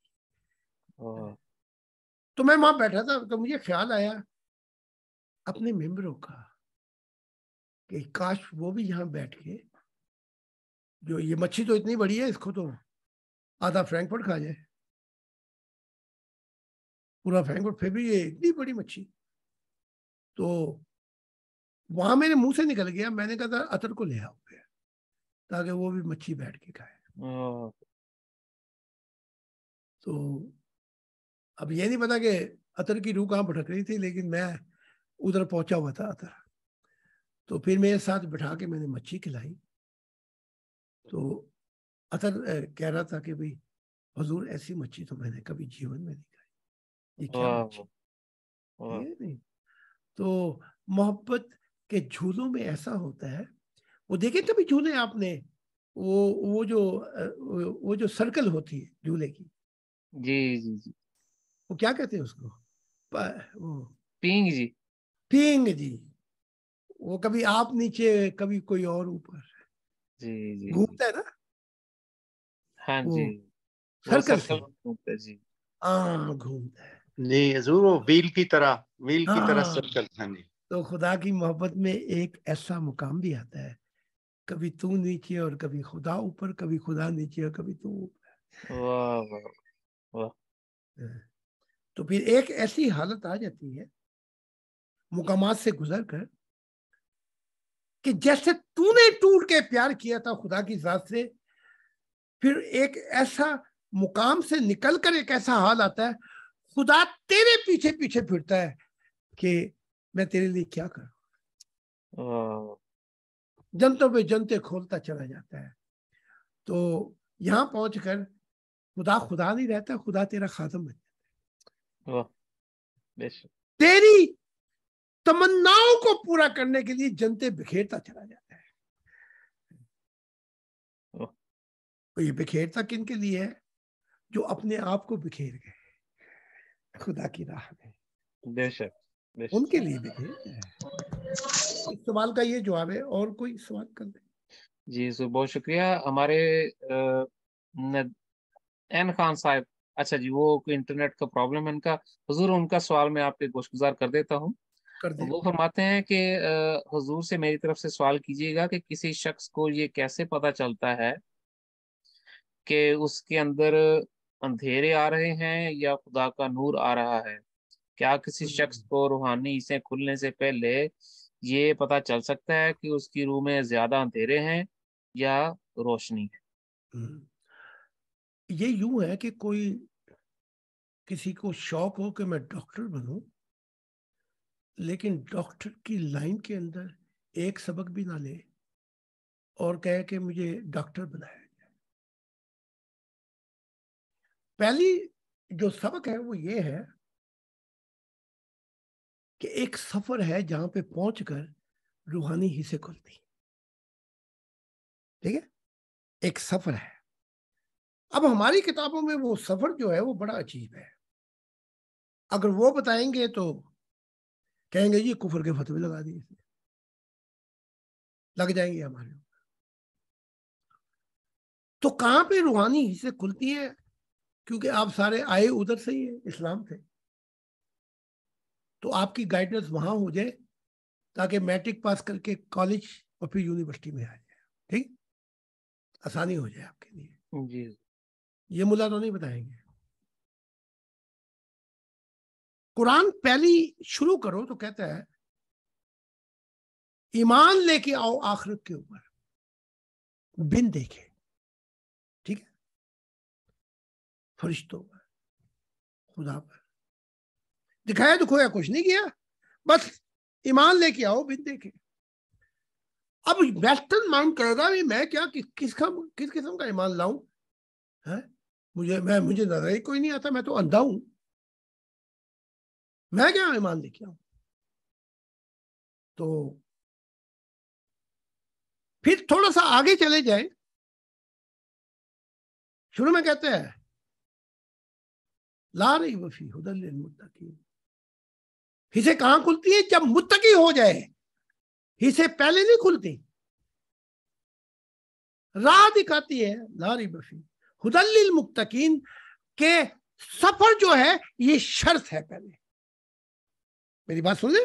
तो मैं वहाँ बैठा था तो मुझे ख्याल आया अपने मेम्बरों का कि काश वो भी यहाँ बैठ के जो ये मच्छी तो इतनी बड़ी है इसको तो आधा फ्रैंकफर्ट खा जाए। पूरा फ्रैंकफर्ट फिर भी ये इतनी बड़ी मच्छी। तो वहाँ मेरे मुँह से निकल गया मैंने कहा था अतर को ले आओ फिर ताकि वो भी मच्छी बैठ के खाए। तो अब ये नहीं पता कि अतर की रूह कहाँ भटक रही थी लेकिन मैं उधर पहुँचा हुआ था अतर। तो फिर मेरे साथ बैठा के मैंने मच्छी खिलाई। तो अतर कह रहा था कि भाई हजूर ऐसी मच्छी तो मैंने कभी जीवन में नहीं खाई। ये क्या मच्छी? नहीं। तो मोहब्बत के झूलों में ऐसा होता है। वो देखे कभी झूले आपने वो वो जो वो जो सर्कल होती है झूले की। जी जी जी। वो क्या कहते हैं उसको? वो पींग जी। पींग जी। वो कभी आप नीचे कभी कोई और ऊपर। जी जी। घूमता है ना? हाँ जी। सर्कल घूमता है जी। हाँ घूमता है। जी हजूर वो व्हील की तरह व्हील की तरह सर्कल हाँ जी। तो खुदा की मोहब्बत में एक ऐसा मुकाम भी आता है कभी तू नीचे और कभी खुदा ऊपर कभी खुदा नीचे और कभी तू ऊपर। वाह वाह। हाँ। तो फिर एक ऐसी हालत आ जाती है मुकामात से गुजर कर कि जैसे तूने टूट के प्यार किया था खुदा की जात से फिर एक ऐसा मुकाम से निकल कर एक ऐसा हाल आता है खुदा तेरे पीछे पीछे फिरता है कि मैं तेरे लिए क्या करूँ? जनतों पे जनते खोलता चला जाता है। तो यहाँ पहुंचकर खुदा खुदा नहीं रहता खुदा तेरा खातम बन जाता है। तेरी तमन्नाओं को पूरा करने के लिए जनते बिखेरता चला जाता है। तो ये बिखेरता किन के लिए है? जो अपने आप को बिखेर गए। खुदा की राह में। बेशक उनके लिए बिखेर इस सवाल का ये जवाब है और कोई सवाल कर दे। जी सो बहुत शुक्रिया। हमारे एन खान साहब अच्छा जी वो इंटरनेट का प्रॉब्लम है इनका हजूर उनका सवाल मैं आपके गोशगुजार कर देता हूँ। वो फरमाते हैं कि हजूर से मेरी तरफ़ से सवाल कीजिएगा कि किसी शख्स को ये कैसे पता चलता है कि उसके अंदर अंधेरे आ रहे हैं या खुदा का नूर आ रहा है क्या किसी शख्स हम्म। को रूहानी इसे खुलने से पहले ये पता चल सकता है कि उसकी रूह में ज़्यादा अंधेरे हैं या रोशनी है हम्म। ये यूँ है कि कोई किसी को शौक हो कि मैं डॉक्टर बनूं लेकिन डॉक्टर की लाइन के अंदर एक सबक भी ना ले और कहे कि मुझे डॉक्टर बनाया पहली जो सबक है वो ये है कि एक सफ़र है जहाँ पे पहुंचकर रूहानी हिस्से खुलती ठीक है? एक सफ़र है। अब हमारी किताबों में वो सफ़र जो है वो बड़ा अजीब है। अगर वो बताएँगे तो कहेंगे, ये कुफर के फतवे लगा दिए लग जाएँगे हमारे तो कहाँ पे रूहानी हिस्से खुलती है? क्योंकि आप सारे आए उधर से ही है इस्लाम से। तो आपकी गाइडेंस वहाँ हो जाए ताकि मैट्रिक पास करके कॉलेज और फिर यूनिवर्सिटी में आ जाए। ठीक? आसानी हो जाए आपके लिए। जी ये मुला तो नहीं बताएँगे। कुरान पहली शुरू करो तो कहता है ईमान लेके आओ आखिरत के ऊपर। बिन देखे। फरिश्तों पर खुदा पर। दिखाया तो खोया कुछ नहीं किया बस ईमान लेके आओ बिन देखे। अब वेस्टर्न माइंड कहेगा भी मैं क्या कि, किस किस किस्म का ईमान लाऊं? है? मुझे मैं मुझे नज़र ही कोई नहीं आता मैं तो अंधा हूँ। मैं क्या ईमान लेके आऊ? तो फिर थोड़ा सा आगे चले जाए। शुरू में कहते हैं ला रही वफी हुदल मुत्तकीन हिसे कहाँ खुलती है? जब मुत्तकी हो जाए, हिसे पहले नहीं खुलती। राह दिखाती है लारी बफी हुदल मुक्तकीन के सफ़र जो है, ये शर्त है पहले। मेरी बात सुन ले?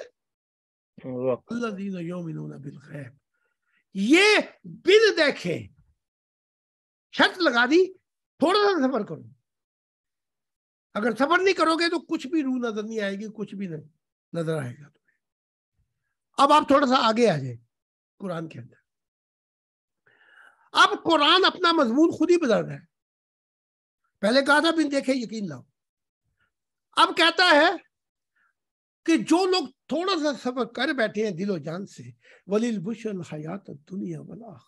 ये बिन देखे। शर्त लगा दी, थोड़ा सा सफ़र करो। अगर सफ़र नहीं करोगे तो कुछ भी रूह नज़र नहीं आएगी, कुछ भी नहीं नज़र आएगा तुम्हें। अब आप थोड़ा सा आगे आ जाए कुरान के अंदर। अब कुरान अपना मजमून खुद ही बदल रहा है। पहले कहा था, बिन देखे यकीन लाओ। अब कहता है कि जो लोग थोड़ा सा सफ़र कर बैठे हैं दिलो जान से, वलील बुशन हयात दुनिया वाला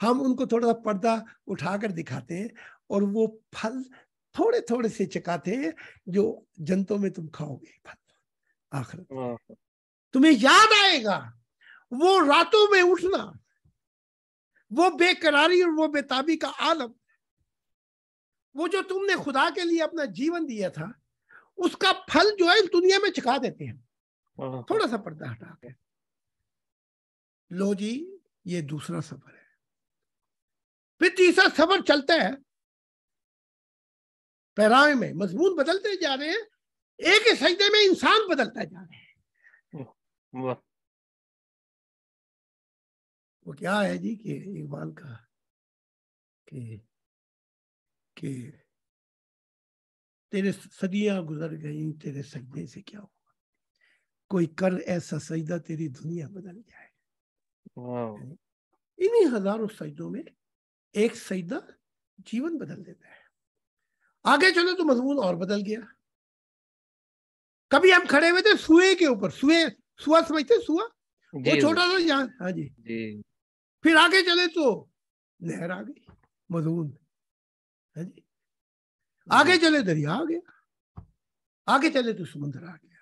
हम उनको थोड़ा सा पर्दा उठाकर दिखाते हैं और वो फल थोड़े थोड़े से चकाते हैं जो जनतों में तुम खाओगे फल आखिरत तुम्हें याद आएगा वो रातों में उठना वो बेकरारी और वो बेताबी का आलम वो जो तुमने खुदा के लिए अपना जीवन दिया था उसका फल जो है दुनिया में चुका देते हैं। हाँ। थोड़ा सा पर्दा हटा के। लो जी ये दूसरा सफ़र है। फिर तीसरा सफ़र चलता है पैरावे में मजमून बदलते जा रहे हैं एक ही सजदे में इंसान बदलता जा रहे हैं। वो क्या है जी कि इकबाल का कि कि तेरे सदियाँ गुजर गई तेरे सजदे से क्या हुआ? कोई कर ऐसा सजदा तेरी दुनिया बदल जाए। इन्हीं हज़ारों सजदों में एक सजदा जीवन बदल देता है। आगे चले तो मजमून और बदल गया। कभी हम खड़े हुए थे सुए के ऊपर सुए सुआ समझते सुआ? वो छोटा सा यहाँ हाँ जी। फिर आगे चले तो नहर आ गई मजमून है जी। आगे चले दरिया आ गया आगे चले तो समुद्र आ गया।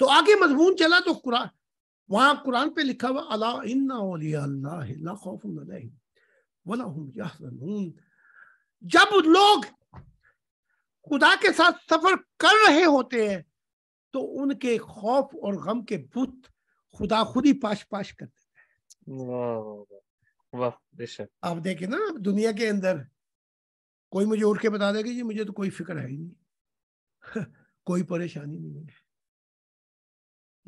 तो आगे मजमून चला तो कुरान वहाँ कुरान पे लिखा हुआ अला इन्ना अल्लाह खौफ वला जब लोग खुदा के साथ सफ़र कर रहे होते हैं तो उनके खौफ और गम के बुत खुदा खुद ही पाश पाश कर देते हैं। आप देखे ना दुनिया के अंदर कोई मुझे उठ के बता देगा जी मुझे तो कोई फ़िक्र है ही नहीं। <laughs> कोई परेशानी नहीं है।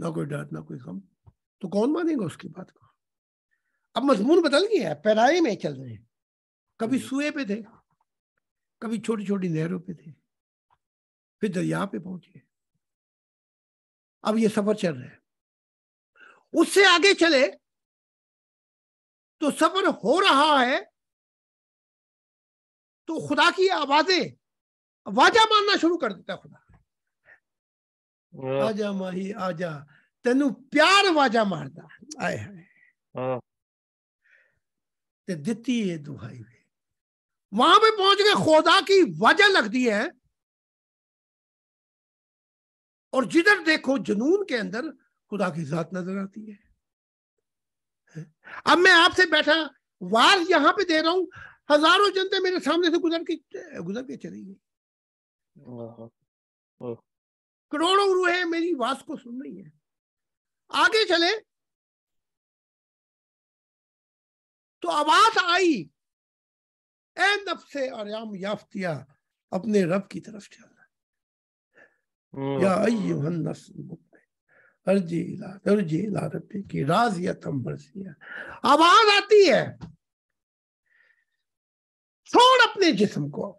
ना कोई डर ना कोई गम। तो कौन मानेगा उसकी बात को? अब मजमून बदल गया है पैराए में चल रहे हैं। कभी हम्म। सुए पे थे कभी छोटी छोटी नहरों पे थे फिर दरिया पे पहुँचे। अब ये सफ़र चल रहा है। उससे आगे चले तो सफ़र हो रहा है तो खुदा की आवाज़ें वाजा मानना शुरू कर देता खुदा। आजा माही आजा तेन प्यार वाजा मारदा आए हाय। ते दिती है दुहाई। वहाँ पे पहुँच गए खुदा की वजह लगती है। और जिधर देखो जुनून के अंदर खुदा की जात नज़र आती है। अब मैं आपसे बैठा वार यहाँ पे दे रहा हूँ हज़ारों जनता मेरे सामने से गुजर के गुजर के चली गई। करोड़ों रूहें मेरी वास को सुन रही है। आगे चले। तो आवाज़ आई ए नफ्से आराम याफ्तिया अपने रब की तरफ़ चल या अय्युहन नफ्स अर्जी ला अर्जी ला रब्बी की आवाज़ आती है। छोड़ अपने जिस्म को।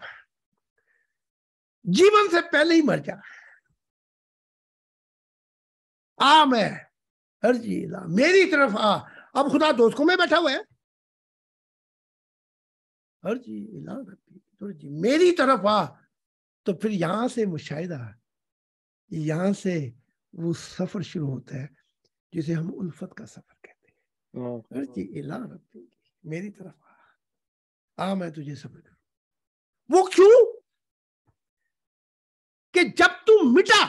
जीवन से पहले ही मर जा। आ मैं हर जी मेरी तरफ़ आ। अब खुदा दोस्तों में बैठा हुआ है। हर जी तो जी। मेरी तरफ़ आ तो फिर यहाँ से मुशाहिदा यहाँ से वो सफ़र शुरू होता है जिसे हम उल्फत का सफ़र कहते हैं। हर जी इला रब्बी मेरी तरफ़ आ। आ मैं तुझे सफ़र करूँ। वो क्यों? कि जब तू मिटा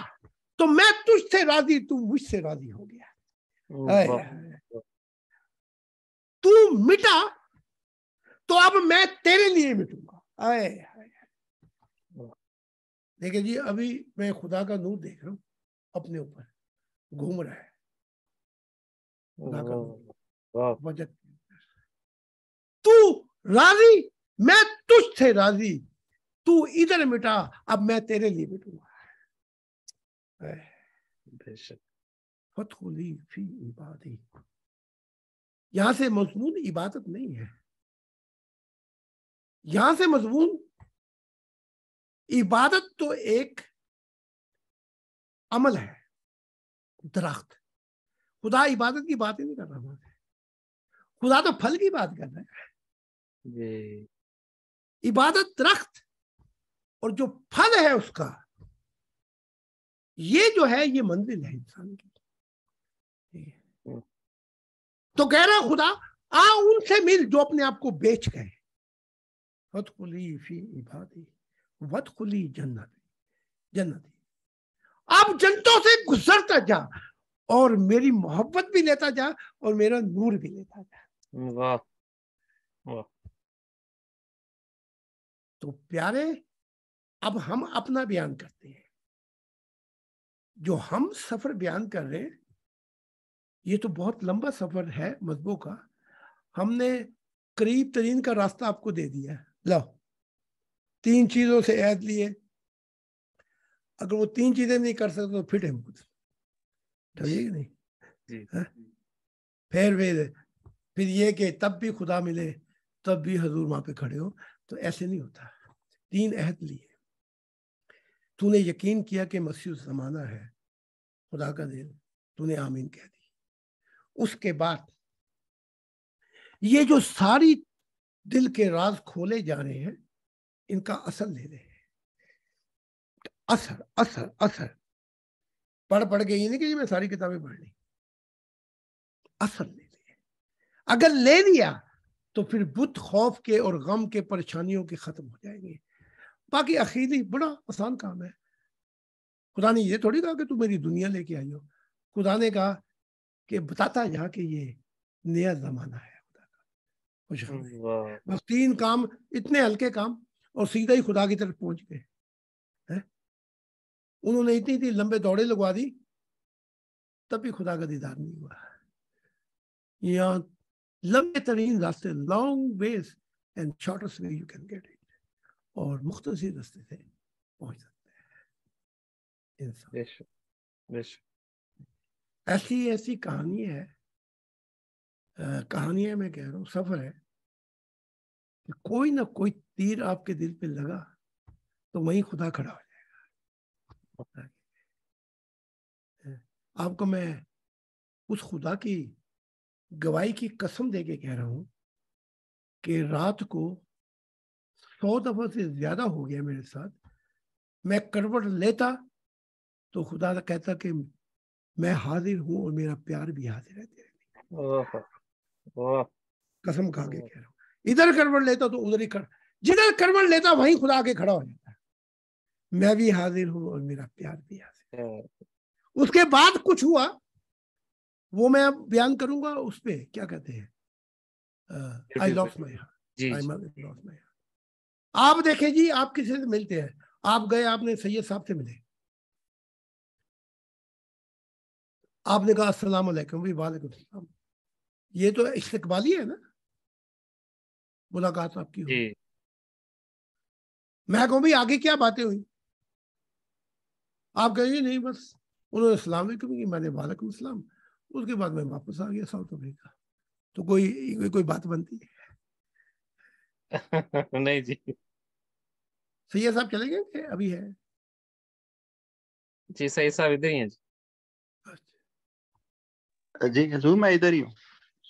तो मैं तुझसे राज़ी तू मुझसे राज़ी हो गया। तू मिटा तो अब मैं तेरे लिए मिटूँगा आए देखिए जी अभी मैं खुदा का नूर देख रहा हूँ अपने ऊपर घूम रहा है। खुदा का तू राज़ी? मैं तुझसे राज़ी। तू इधर मिटा अब मैं तेरे लिए मिटूँगा फतहुली फ़ी इबादी। यहाँ से मजमून इबादत नहीं है। यहाँ से मजमून। इबादत तो एक अमल है दरख्त। खुदा इबादत की बात ही नहीं कर रहा खुदा तो फल की बात कर रहा है। इबादत दरख्त और जो फल है उसका ये जो है ये मंजिल है इंसान की। तो कह रहा खुदा आ उनसे मिल जो अपने आप को बेच गए। वदखुली फ़ी इबादी वदखुली जन्नत जन्नती। अब जनतों से गुजरता जा और मेरी मोहब्बत भी लेता जा और मेरा नूर भी लेता जा। वाह वाह। तो प्यारे अब हम अपना बयान करते हैं। जो हम सफ़र बयान कर रहे हैं ये तो बहुत लंबा सफ़र है मजबू का। हमने करीब तरीन का रास्ता आपको दे दिया है। लो। तीन चीज़ों से ऐद लिए। अगर वो तीन चीज़ें नहीं कर सकते तो फिट है खुद समझिए नहीं? हाँ? फिर फिर फिर ये कि तब भी खुदा मिले तब भी हजूर वहाँ पे खड़े हो तो ऐसे नहीं होता। तीन अहद लिए। तूने यकीन किया कि मसीह जमाना है? खुदा का दिल। तूने आमीन कह दी। उसके बाद ये जो सारी दिल के राज खोले जा रहे हैं, इनका असर ले रहे हैं। असर असर असर। पढ़ पढ़ के ये नहीं कि मैं सारी किताबें पढ़ ली। असर ले लिए अगर ले लिया तो फिर बुत खौफ के और गम के परेशानियों के खत्म हो जाएँगे। बाकी अखीदी बड़ा आसान काम है। खुदा ने ये थोड़ी कहा कि तू मेरी दुनिया लेके आई हो। खुदा ने कहा कि बताता जा कि ये नया जमाना है। खुदा का खुश बस तीन काम इतने हल्के काम और सीधा ही खुदा की तरफ़ पहुँच गए उन्होंने इतनी इतनी लंबे दौड़े लगवा दी तब भी खुदा का दीदार नहीं हुआ। यहाँ लंबे तरीन रास्ते long ways and shortest way you can get it और मुख्तसर रास्ते से पहुँच सकते हैं। ऐसी ऐसी कहानी है कहानी है, मैं कह रहा हूँ, सफ़र है कि कोई ना कोई तीर आपके दिल पे लगा तो वहीं खुदा खड़ा हो जाएगा। आपको मैं उस खुदा की गवाही की कसम दे के कह रहा हूँ कि रात को सौ दफ़ा से ज़्यादा हो गया मेरे साथ। मैं करवट लेता तो खुदा कहता कि मैं हाजिर हूँ और मेरा प्यार भी हाजिर है तेरे लिए। कसम खा के कह रहा हूँ। इधर करवट लेता तो उधर ही कर जिधर करवट लेता वहीं खुदा आके खड़ा हो जाता है। मैं भी हाजिर हूँ और मेरा प्यार भी हाजिर है। उसके बाद कुछ हुआ वो मैं अब बयान करूँगा उस पर क्या कहते हैं? आई लॉस माई हार्ट आप देखें जी आप किसी से मिलते हैं? आप गए आपने सैयद साहब से मिले। आपने कहा अस्सलाम वालेकुम। भी वालेकुम सलाम। ये तो इस्तकबाली है ना। मुलाकात आपकी हुई मैं कहूँ भी आगे क्या बातें हुई? आप कहेंगे नहीं बस उन्होंने सलाम की मैंने वालेकुम सलाम। उसके बाद मैं वापस आ गया साउथ अफ्रीका तो कोई कोई, कोई बात बनती? है <laughs> नहीं जी। सैयद साहब चले गए अभी है। जी सही साहब इधर ही हैं जी। अच्छा। जी हजूर मैं इधर ही हूँ।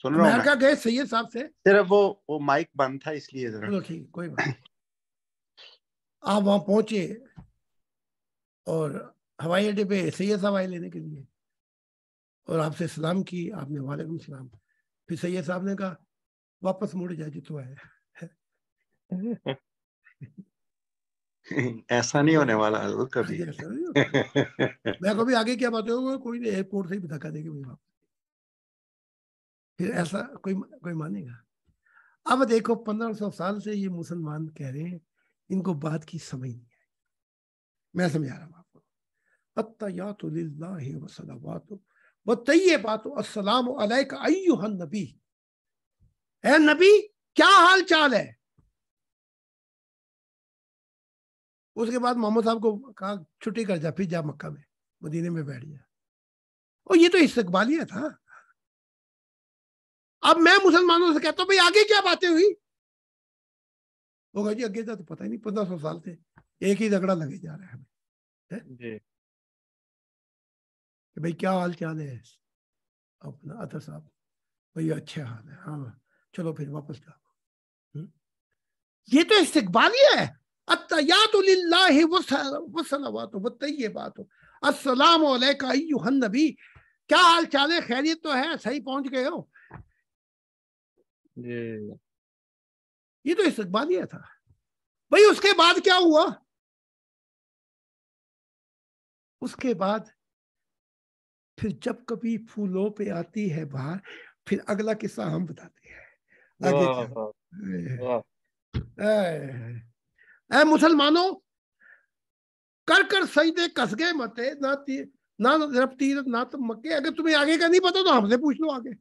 सुन रहा हूँ अमेरिका गए सैयद साहब से। सिर्फ़ वो वो माइक बंद था इसलिए जरा। ठीक कोई बात आप वहाँ पहुँचे और हवाई अड्डे पे सैयद साहब आए लेने के लिए। और आपसे सलाम की आपने वालेकुम सलाम। फिर सैयद साहब ने कहा वापस मुड़ जाए जितो आए ऐसा नहीं होने वाला कभी। मैं कभी आगे क्या बात होगा कोई एयरपोर्ट से ही धक्का देगी मुझे वापस। फिर ऐसा कोई कोई मानेगा। अब देखो, पंद्रह सौ साल से ये मुसलमान कह रहे हैं, इनको बात की समझ नहीं आई। मैं समझा रहा हूँ आपको। लिल्लाहि व सलावातु। व तय्यबातु अस्सलामु अलैका नबी। ए नबी, क्या हाल चाल है? उसके बाद मोहम्मद साहब को कहा, छुट्टी कर जा, फिर जा मक्का में, मदीने में बैठ जा। और ये तो इस्तकबालिया था अब मैं मुसलमानों से कहता हूँ भाई आगे क्या बातें हुई? वो जी आगे तो पता ही नहीं पंद्रह सौ साल से एक ही झगड़ा लगे जा रहा है हमें कि भाई क्या हाल चाल है? अपना अतर साहब भाई अच्छे हाल है। हाँ चलो फिर वापस जाओ। हम्म? ये तो इस्तकबालिया है अस्सलाम नबी। क्या हाल चाल है? खैरियत तो है सही पहुँच गए हो? ये तो इस्तकबालिया था। भाई उसके बाद क्या हुआ? उसके बाद फिर जब कभी फूलों पे आती है बाहर फिर अगला किस्सा हम बताते हैं। आगे मुसलमानों कर कर सजदे कस गए मते ना ती, ना रब तीर ना तो मक्के। अगर तुम्हें आगे का नहीं पता तो हमसे पूछ लो आगे।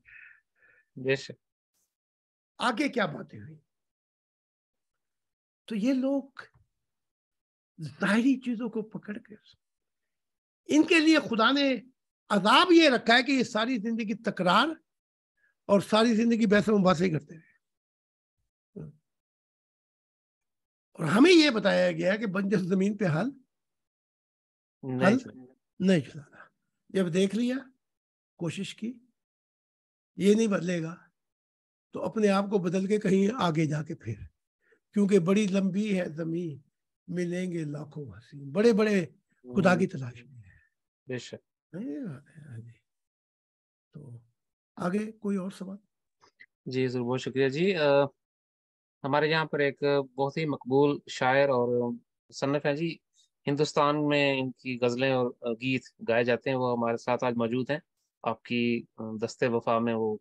बेशक। आगे क्या बातें हुई? तो ये लोग जाहिरी चीज़ों को पकड़ कर इनके लिए खुदा ने अजाब ये रखा है कि ये सारी ज़िंदगी तकरार और सारी ज़िंदगी बहस मुबासे करते रहे। और हमें ये बताया गया कि बंजर ज़मीन पे हल हल नहीं चलाना जब देख लिया कोशिश की ये नहीं बदलेगा। तो अपने आप को बदल के कहीं आगे जाके फिर। क्योंकि बड़ी लंबी है ज़मीन मिलेंगे लाखों हसीन बड़े बड़े खुदा की तलाश में है। हाँ तो आगे कोई और सवाल? जी ज़रूर बहुत शुक्रिया जी। आ, हमारे यहाँ पर एक बहुत ही मकबूल शायर और सन्नफ है जी। हिंदुस्तान में इनकी गज़लें और गीत गाए जाते हैं वो हमारे साथ आज मौजूद हैं। आपकी दस्ते वफा में वो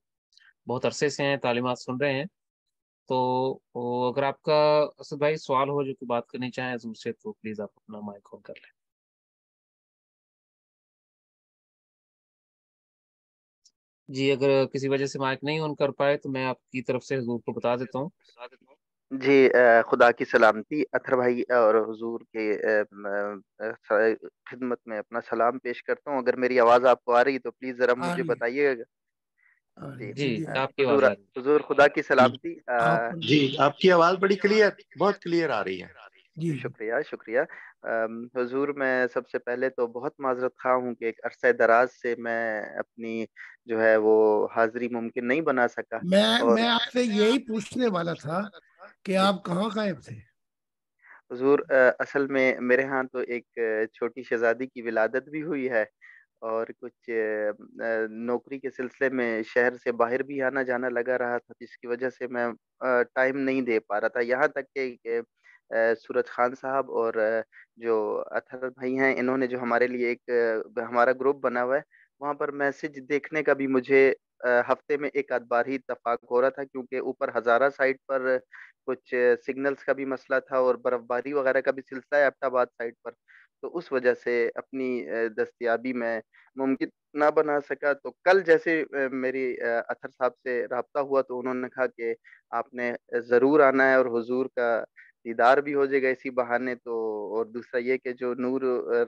बहुत अरसे से हैं तालीमत सुन रहे हैं। तो अगर आपका असद भाई सवाल हो जो कि बात करनी चाहें मुझसे तो प्लीज़ आप अपना माइक ऑन कर लें। जी अगर किसी वजह से माइक नहीं ऑन कर पाए तो मैं आपकी तरफ़ से हजूर को बता देता हूँ। जी खुदा की सलामती अथर भाई और हुजूर के खिदमत में अपना सलाम पेश करता हूँ। अगर मेरी आवाज़ आपको आ रही तो प्लीज़ ज़रा मुझे बताइएगा। जी जी आपकी हुजूर खुदा की सलामती जी आपकी आवाज़ बड़ी क्लियर बहुत क्लियर आ रही है। जी शुक्रिया शुक्रिया। हुजूर मैं सबसे पहले तो बहुत माजरत खा हूँ कि एक अरसा दराज से मैं अपनी जो है वो हाजिरी मुमकिन नहीं बना सका मैं और... मैं आपसे यही पूछने वाला था कि आप कहाँ गायब थे? हुजूर असल में मेरे यहाँ तो एक छोटी शहजादी की विलादत भी हुई है। और कुछ नौकरी के सिलसिले में शहर से बाहर भी आना जाना लगा रहा था, जिसकी वजह से मैं टाइम नहीं दे पा रहा था। यहाँ तक कि सूरज खान साहब और जो अथर भाई हैं, इन्होंने जो हमारे लिए एक हमारा ग्रुप बना हुआ है, वहाँ पर मैसेज देखने का भी मुझे हफ़्ते में एक आध बार ही इतफाक हो रहा था, क्योंकि ऊपर हज़ारा साइड पर कुछ सिग्नल्स का भी मसला था और बर्फबारी वगैरह का भी सिलसिला है अब्टाबाद साइड पर। तो उस वजह से अपनी दस्तियाबी में मुमकिन ना बना सका। तो कल जैसे मेरी अथर साहब से रबता हुआ तो उन्होंने कहा कि आपने ज़रूर आना है और हुजूर का दीदार भी हो जाएगा इसी बहाने तो। और दूसरा ये कि जो नूर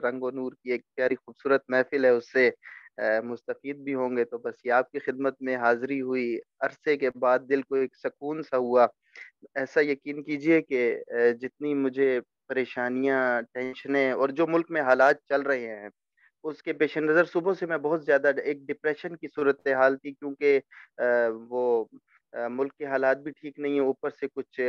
रंग व नूर की एक प्यारी खूबसूरत महफिल है उससे मुस्तफ़ भी होंगे। तो बस ये आपकी खिदमत में हाजिरी हुई। अरसे के बाद दिल को एक सकून सा हुआ। ऐसा यकीन कीजिए कि जितनी मुझे परेशानियाँ, टेंशनें और जो मुल्क में हालात चल रहे हैं, उसके पेश नज़र सुबह से मैं बहुत ज़्यादा एक डिप्रेशन की सूरत हाल थी क्योंकि वो मुल्क के हालात भी ठीक नहीं है, ऊपर से कुछ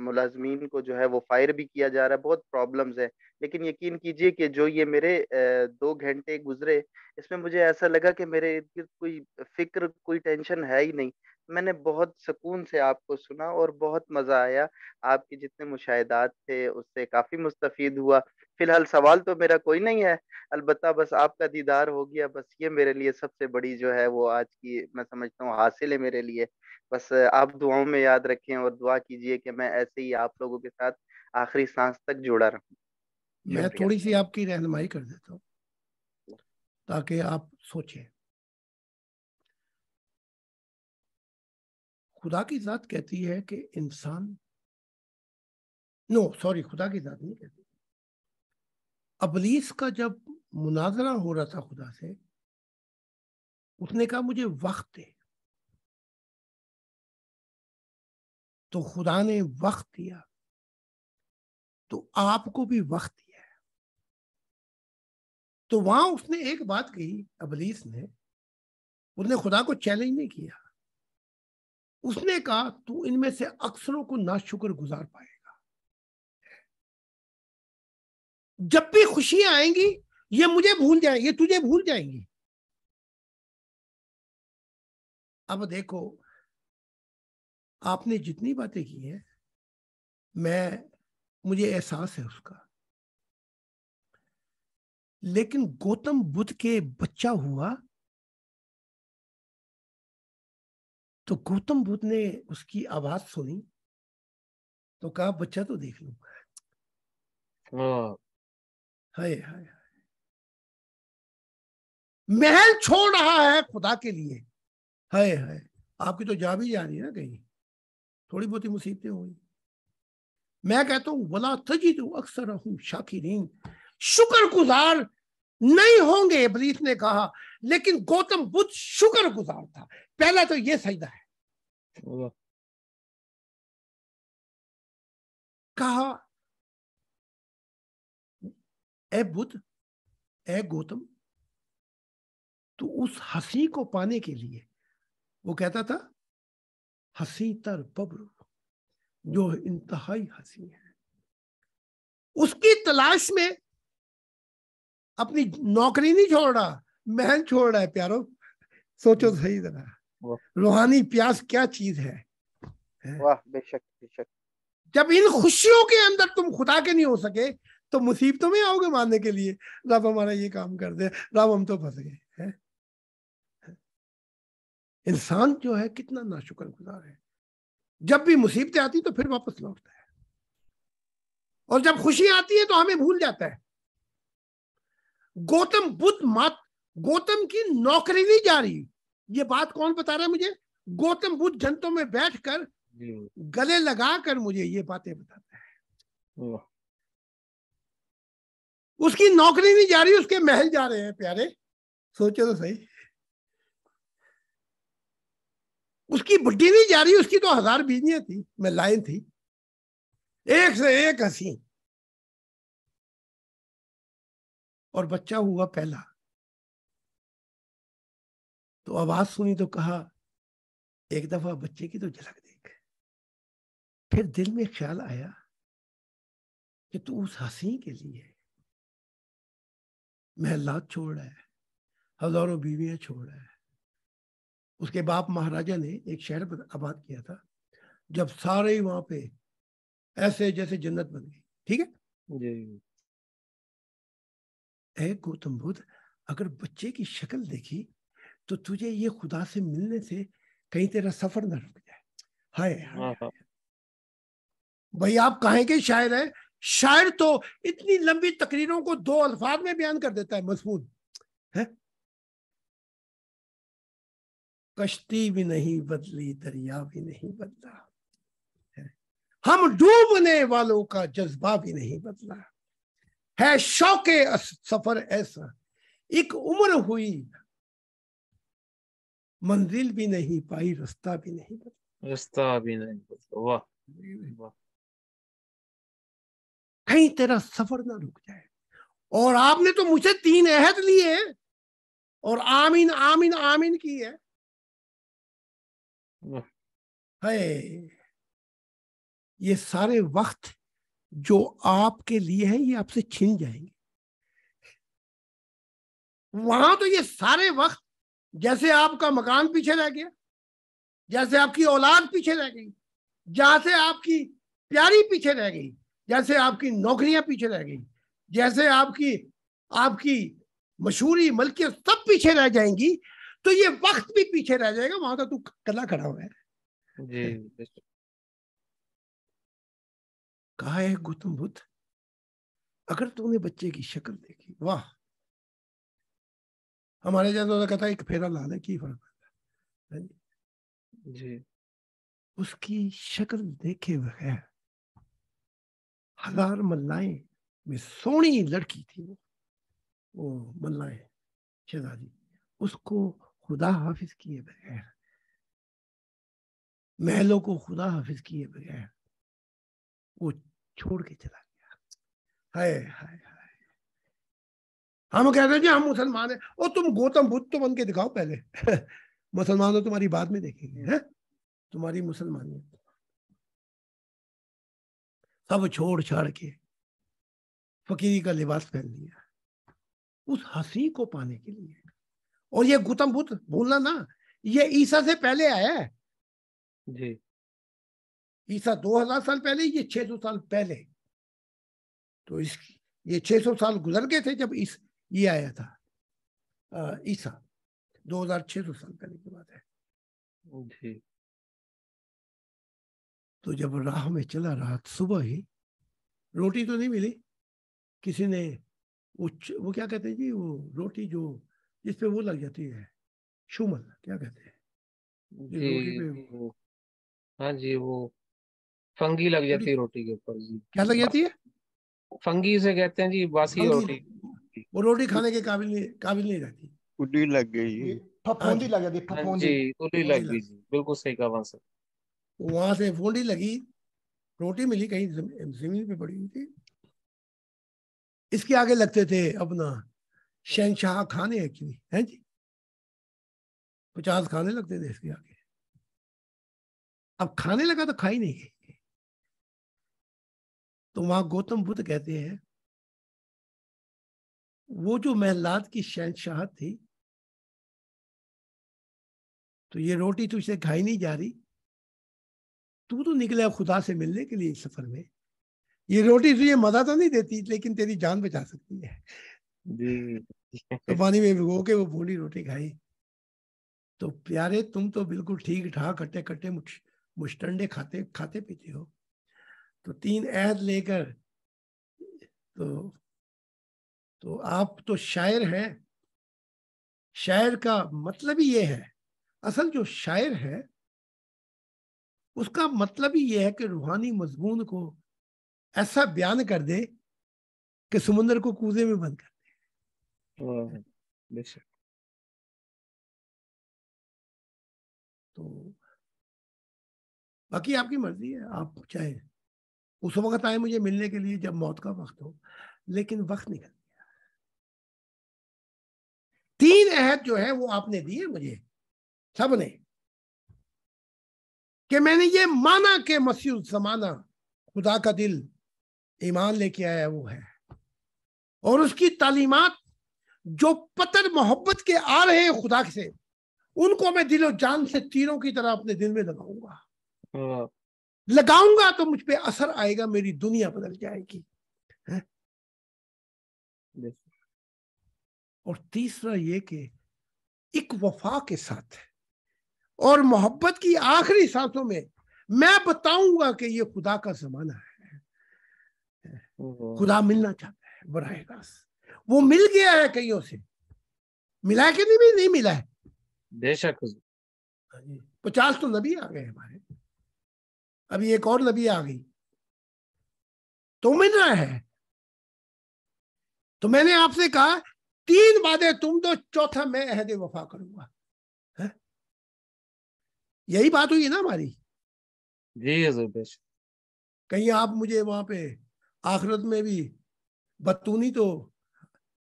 मुलाजमीन को जो है वो फायर भी किया जा रहा है, बहुत प्रॉब्लम्स है। लेकिन यकीन कीजिए कि जो ये मेरे दो घंटे गुजरे, इसमें मुझे ऐसा लगा कि मेरे इर्द गिर्द कोई फ़िक्र, कोई टेंशन है ही नहीं। मैंने बहुत सुकून से आपको सुना और बहुत मज़ा आया। आपके जितने मुशाहिदात थे, उससे काफ़ी मुस्तफ़ हुआ। फ़िलहाल सवाल तो मेरा कोई नहीं है, अलबत्ता बस आपका दीदार हो गया, बस ये मेरे लिए सबसे बड़ी जो है वो आज की, मैं समझता हूँ, हासिल है मेरे लिए। बस आप दुआओं में याद रखें और दुआ कीजिए कि मैं ऐसे ही आप लोगों के साथ आखिरी सांस तक जुड़ा रहूँ। मैं थोड़ी सी आपकी रहनुमाई कर देता हूँ। ताकि आप सोचें। खुदा की जात कहती है कि इंसान नो सॉरी खुदा की जात नहीं कहती। अबलीस का जब मुनाजरा हो रहा था खुदा से उसने कहा मुझे वक्त दे। तो खुदा ने वक्त दिया। तो आपको भी वक्त दिया है। तो वहाँ उसने एक बात कही, अबलीस ने। उसने खुदा को चैलेंज नहीं किया। उसने कहा, तू इनमें से अक्सरों को ना शुक्र गुजार पाएगा। जब भी खुशियाँ आएँगी, ये मुझे भूल जाएँगे ये तुझे भूल जाएँगी। अब देखो आपने जितनी बातें की हैं मैं मुझे एहसास है उसका। लेकिन गौतम बुद्ध के बच्चा हुआ तो गौतम बुद्ध ने उसकी आवाज़ सुनी तो कहा बच्चा तो देख लूँगा हाय हाय महल छोड़ रहा है खुदा के लिए। हाय हाय। आपकी तो जा भी जा रही है ना कहीं। थोड़ी बहुत ही मुसीबतें होंगी मैं कहता हूँ वला तजी तो अक्सर हूँ शाकिरीन। शुक्र गुजार नहीं होंगे इबलीस ने कहा लेकिन गौतम बुद्ध शुक्र गुजार था। पहला तो ये सजदा है। कहा ए बुद्ध ए गौतम तो उस हँसी को पाने के लिए वो कहता था हँसी तर पब्र जो इंतहाई हसी है। उसकी तलाश में अपनी नौकरी नहीं छोड़ रहा महल छोड़ रहा है प्यारो। सोचो हम्म। सही तरह रूहानी प्यास क्या चीज़ है? वाह बेशक बेशक। जब इन खुशियों के अंदर तुम खुदा के नहीं हो सके तो मुसीबतों में आओगे मानने के लिए। रब हमारा ये काम कर दे। रब हम तो फंस गए। इंसान जो है कितना नाशुक्र गुजार है। जब भी मुसीबतें आती तो फिर वापस लौटता है। और जब खुशी आती है तो हमें भूल जाता है। गौतम बुद्ध मात गौतम की नौकरी नहीं जा रही। ये बात कौन बता रहा है मुझे? गौतम बुद्ध जनतों में बैठकर गले लगाकर मुझे ये बातें बताता है। उसकी नौकरी नहीं जा रही उसके महल जा रहे हैं प्यारे। सोचो तो सही। उसकी बुढ़ी नहीं जा रही, उसकी तो हज़ार बीवियाँ थी, मैं लाइन थी। एक से एक हसी। और बच्चा हुआ पहला। तो आवाज़ सुनी तो कहा, एक दफ़ा बच्चे की तो झलक देख। फिर दिल में ख्याल आया कि तू उस हसी के लिए महलात छोड़ रहा है, हज़ारों बीवियाँ छोड़ रहा है। उसके बाप महाराजा ने एक शहर पर आबाद किया था जब सारे वहाँ पे ऐसे जैसे जन्नत बन गई ठीक है? जी। ए गौतम बुद्ध अगर बच्चे की शक्ल देखी तो तुझे ये खुदा से मिलने से कहीं तेरा सफ़र न रुक जाए। हाय हाँ, हाँ। भाई आप कहें के शायर है? शायर तो इतनी लंबी तकरीरों को दो अल्फाज में बयान कर देता है मजमून। है? कश्ती भी नहीं बदली दरिया भी नहीं बदला। हम डूबने वालों का जज्बा भी नहीं बदला। है शौके सफ़र ऐसा। एक उम्र हुई मंजिल भी नहीं पाई रास्ता भी नहीं बदला। रास्ता भी नहीं बदला। वाह कहीं तेरा सफ़र ना रुक जाए। और आपने तो मुझे तीन अहद लिए। और आमीन आमीन आमीन की है। है ये सारे वक्त जो आपके लिए हैं, ये आपसे छिन जाएँगे। वहाँ तो ये सारे वक्त जैसे आपका मकान पीछे रह गया, जैसे आपकी औलाद पीछे रह गई जहाँ से आपकी प्यारी पीछे रह गई, जैसे आपकी नौकरियाँ पीछे रह गई, जैसे आपकी आपकी मशहूरी मलकियत सब पीछे रह जाएँगी तो ये वक्त भी पीछे रह जाएगा वहाँ तो तू कला खड़ा हुआ है। जी <laughs> कहा है गौतम बुद्ध? अगर तूने बच्चे की शक्ल देखी वाह। हमारे जैसा तो कहता है एक फेरा ला ले की फ़र्क पड़ता है। जी। उसकी शक्ल देखे बगैर हज़ार मल्लाएँ में सोनी लड़की थी वो। वो मल्लाएँ शहजादी उसको खुदा हाफिज किए बगैर, महलों को खुदा हाफिज किए बगैर, वो छोड़ के चला गया। हाय हाय हाय। हम कहते हैं जी, हम मुसलमान हैं। और तुम गौतम बुद्ध तो बन के दिखाओ पहले। <laughs> मुसलमान तो तुम्हारी बात में देखेंगे, हैं? तुम्हारी मुसलमानियत। सब छोड़ छाड़ के फकीरी का लिबास पहन लिया। उस हँसी को पाने के लिए और ये गौतम बुद्ध भूलना ना ये ईसा से पहले आया है। जी। ईसा 2000 साल पहले ये 600 साल पहले। तो इस ये 600 साल गुजर गए थे जब इस ये आया था। ईसा दो हज़ार छह सौ साल पहले की बात है। जी। तो जब राह में चला रात सुबह ही रोटी तो नहीं मिली। किसी ने वो वो क्या कहते हैं जी वो रोटी जो जिस पे वो लग जाती है। शुमल क्या कहते हैं? हाँ जी वो फंगी लग जाती है रोटी के ऊपर जी। क्या लग जाती है? फंगी से कहते हैं जी बासी रोटी। वो रोटी खाने के काबिल नहीं काबिल नहीं रहती। उल्ली लग गई फफूंदी लग जाती हाँ फफूंदी। जी उल्ली लग गई जी बिल्कुल सही कहा वहाँ से। वहाँ से फूंडी लगी रोटी मिली कहीं ज़मीन पे पड़ी हुई थी। इसके आगे लगते थे अपना शहनशाह खाने एक्चुअली हैं जी? पचास खाने लगते थे इसके आगे। अब खाने लगा तो खाई नहीं गई तो वहाँ गौतम बुद्ध कहते हैं, वो जो महलात की शहनशाह थी तो ये रोटी तुझसे खाई नहीं जा रही। तू तो निकले खुदा से मिलने के लिए इस सफ़र में। ये रोटी तुझे मज़ा तो नहीं देती, लेकिन तेरी जान बचा सकती है। तो पानी में भिगो के वो भूनी रोटी खाई। तो प्यारे, तुम तो बिल्कुल ठीक ठाक कट्टे कट्टे मुस्टंडे खाते खाते पीते हो। तो तीन ऐद लेकर तो तो आप तो शायर हैं। शायर का मतलब ही ये है, असल जो शायर है, उसका मतलब ही ये है कि रूहानी मजमून को ऐसा बयान कर दे कि समुद्र को कूदे में बंद कर। दे तो बाकी आपकी मर्ज़ी है, आप चाहे उस वक्त आए मुझे मिलने के लिए जब मौत का वक्त हो, लेकिन वक्त निकल गया। तीन अहद जो है वो आपने दिए मुझे, सबने। कि मैंने ये माना कि मसीह जमाना खुदा का दिल ईमान लेके आया वो है, और उसकी तालीमात जो पत्थर मोहब्बत के आ रहे हैं खुदा से उनको मैं दिलो जान से तीरों की तरह अपने दिल में लगाऊँगा। हाँ। लगाऊँगा तो मुझ पर असर आएगा मेरी दुनिया बदल जाएगी। है? और तीसरा ये कि एक वफा के साथ और मोहब्बत की आखिरी सांसों में मैं बताऊँगा कि ये खुदा का जमाना है। खुदा मिलना चाहता है बरह वो मिल गया है कईयों से। मिला है कि नहीं भी? नहीं मिला है। बेशक हाँ पचास तो नबी आ गए हमारे। अभी एक और नबी आ गई। तो मिल रहा है। तो मैंने आपसे कहा तीन बातें तुम तो चौथा मैं अहद वफा करूँगा। यही बात हुई ना हमारी? जी कहीं आप मुझे वहाँ पे आखिरत में भी बतूनी तो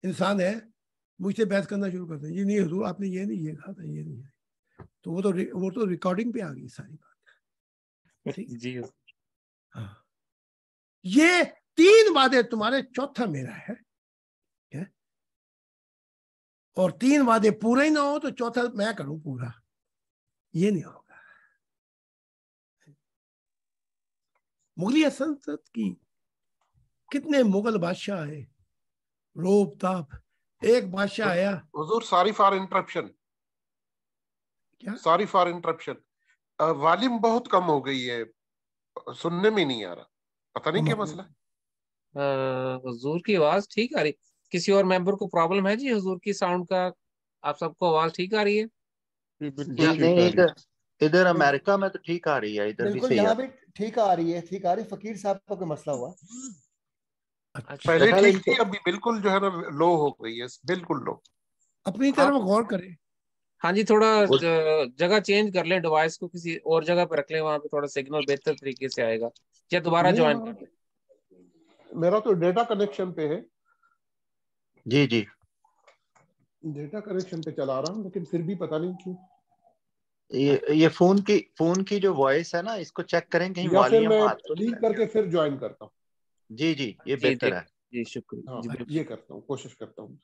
इंसान है मुझसे बहस करना शुरू करते हैं। ये नहीं हजूर आपने ये नहीं ये कहा था ये नहीं। है तो वो तो वो तो रिकॉर्डिंग पे आ गई सारी बात। <laughs> जी। हाँ। ये तीन वादे तुम्हारे चौथा मेरा है। क्या? और तीन वादे पूरे ही ना हो तो चौथा मैं करूँ पूरा। ये नहीं होगा। मुगलिया संसद की कितने मुगल बादशाह आए रोब ताप एक बादशाह आया। हुजूर सॉरी फॉर इंटरप्शन क्या? सॉरी फॉर इंटरप्शन वॉल्यूम बहुत कम हो गई है। सुनने में नहीं आ रहा। पता नहीं क्या मसला? हुजूर की आवाज़ ठीक आ रही। किसी और मेंबर को प्रॉब्लम है जी हुजूर की साउंड का? आप सबको आवाज़ ठीक आ रही है? इधर इधर अमेरिका में तो ठीक आ रही है इधर भी सही है। ठीक आ रही है ठीक आ रही फकीर साहब का कोई मसला हुआ? अच्छा। पहले ठीक थी अभी बिल्कुल जो है ना लो हो गई है बिल्कुल लो अपनी तरफ़ गौर करें। हाँ जी थोड़ा जगह चेंज कर लें डिवाइस को किसी और जगह पे रख ले वहाँ पे थोड़ा सिग्नल बेहतर तरीके से आएगा। या दोबारा ज्वाइन कर ले। मेरा तो डेटा कनेक्शन पे है। जी जी। डेटा कनेक्शन पे चला रहा हूँ लेकिन फिर भी पता नहीं क्यों। ये ये फ़ोन की फ़ोन की जो वॉइस है ना इसको चेक करें कहीं वॉल्यूम तो करके फिर ज्वाइन करता हूँ। जी जी ये बेहतर है। जी शुक्रिया। हाँ, ये करता हूँ कोशिश करता हूँ।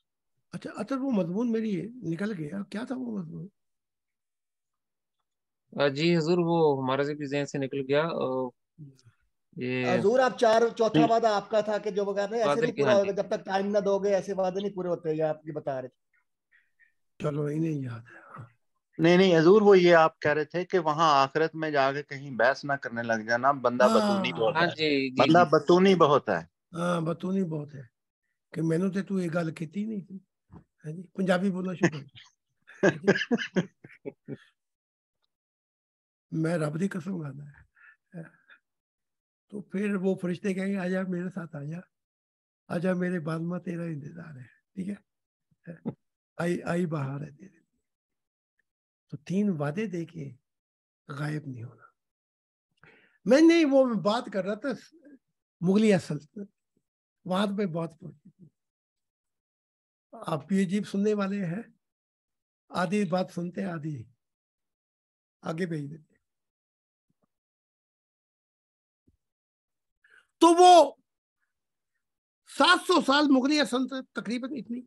अच्छा अच्छा वो मजमून मेरी निकल गया। क्या था वो मजमून? जी हजूर वो हमारे से भी जहन से निकल गया ये हजूर आप चार चौथा वादा आपका था कि जो वो कहते हैं ऐसे नहीं पूरा हाँ होगा जब तक टाइम ना दोगे ऐसे वादे नहीं पूरे होते ये आप ये बता रहे थे। चलो इन्हें याद हाँ। नहीं नहीं हजूर वो ये आप कह रहे थे कि वहाँ आखिरत में जाके कहीं बहस ना करने लग जाना बंदा हाँ। बतूनी बहुत हाँ है। जी जी बंदा बतूनी बहुत है। हाँ बतूनी बहुत है कि मैंने तो तू ये गल की नहीं थी। है जी पंजाबी बोलना शुरू कर मैं रब की कसम खाना है। तो फिर वो फरिश्ते कहेंगे आजा मेरे साथ आजा आजा मेरे बादमा तेरा इंतज़ार है। ठीक है? आई आई बाहर है तेरे। तो तीन वादे दे के गायब नहीं होना। मैं नहीं, वो मैं बात कर रहा था मुगलिया सल्तनत वहाँ पे बहुत पहुँची थी। आप ये जीप सुनने वाले हैं, आधी बात सुनते आधी आगे भेज देते तो वो 700 साल मुगलिया सल्तनत तकरीबन इतनी।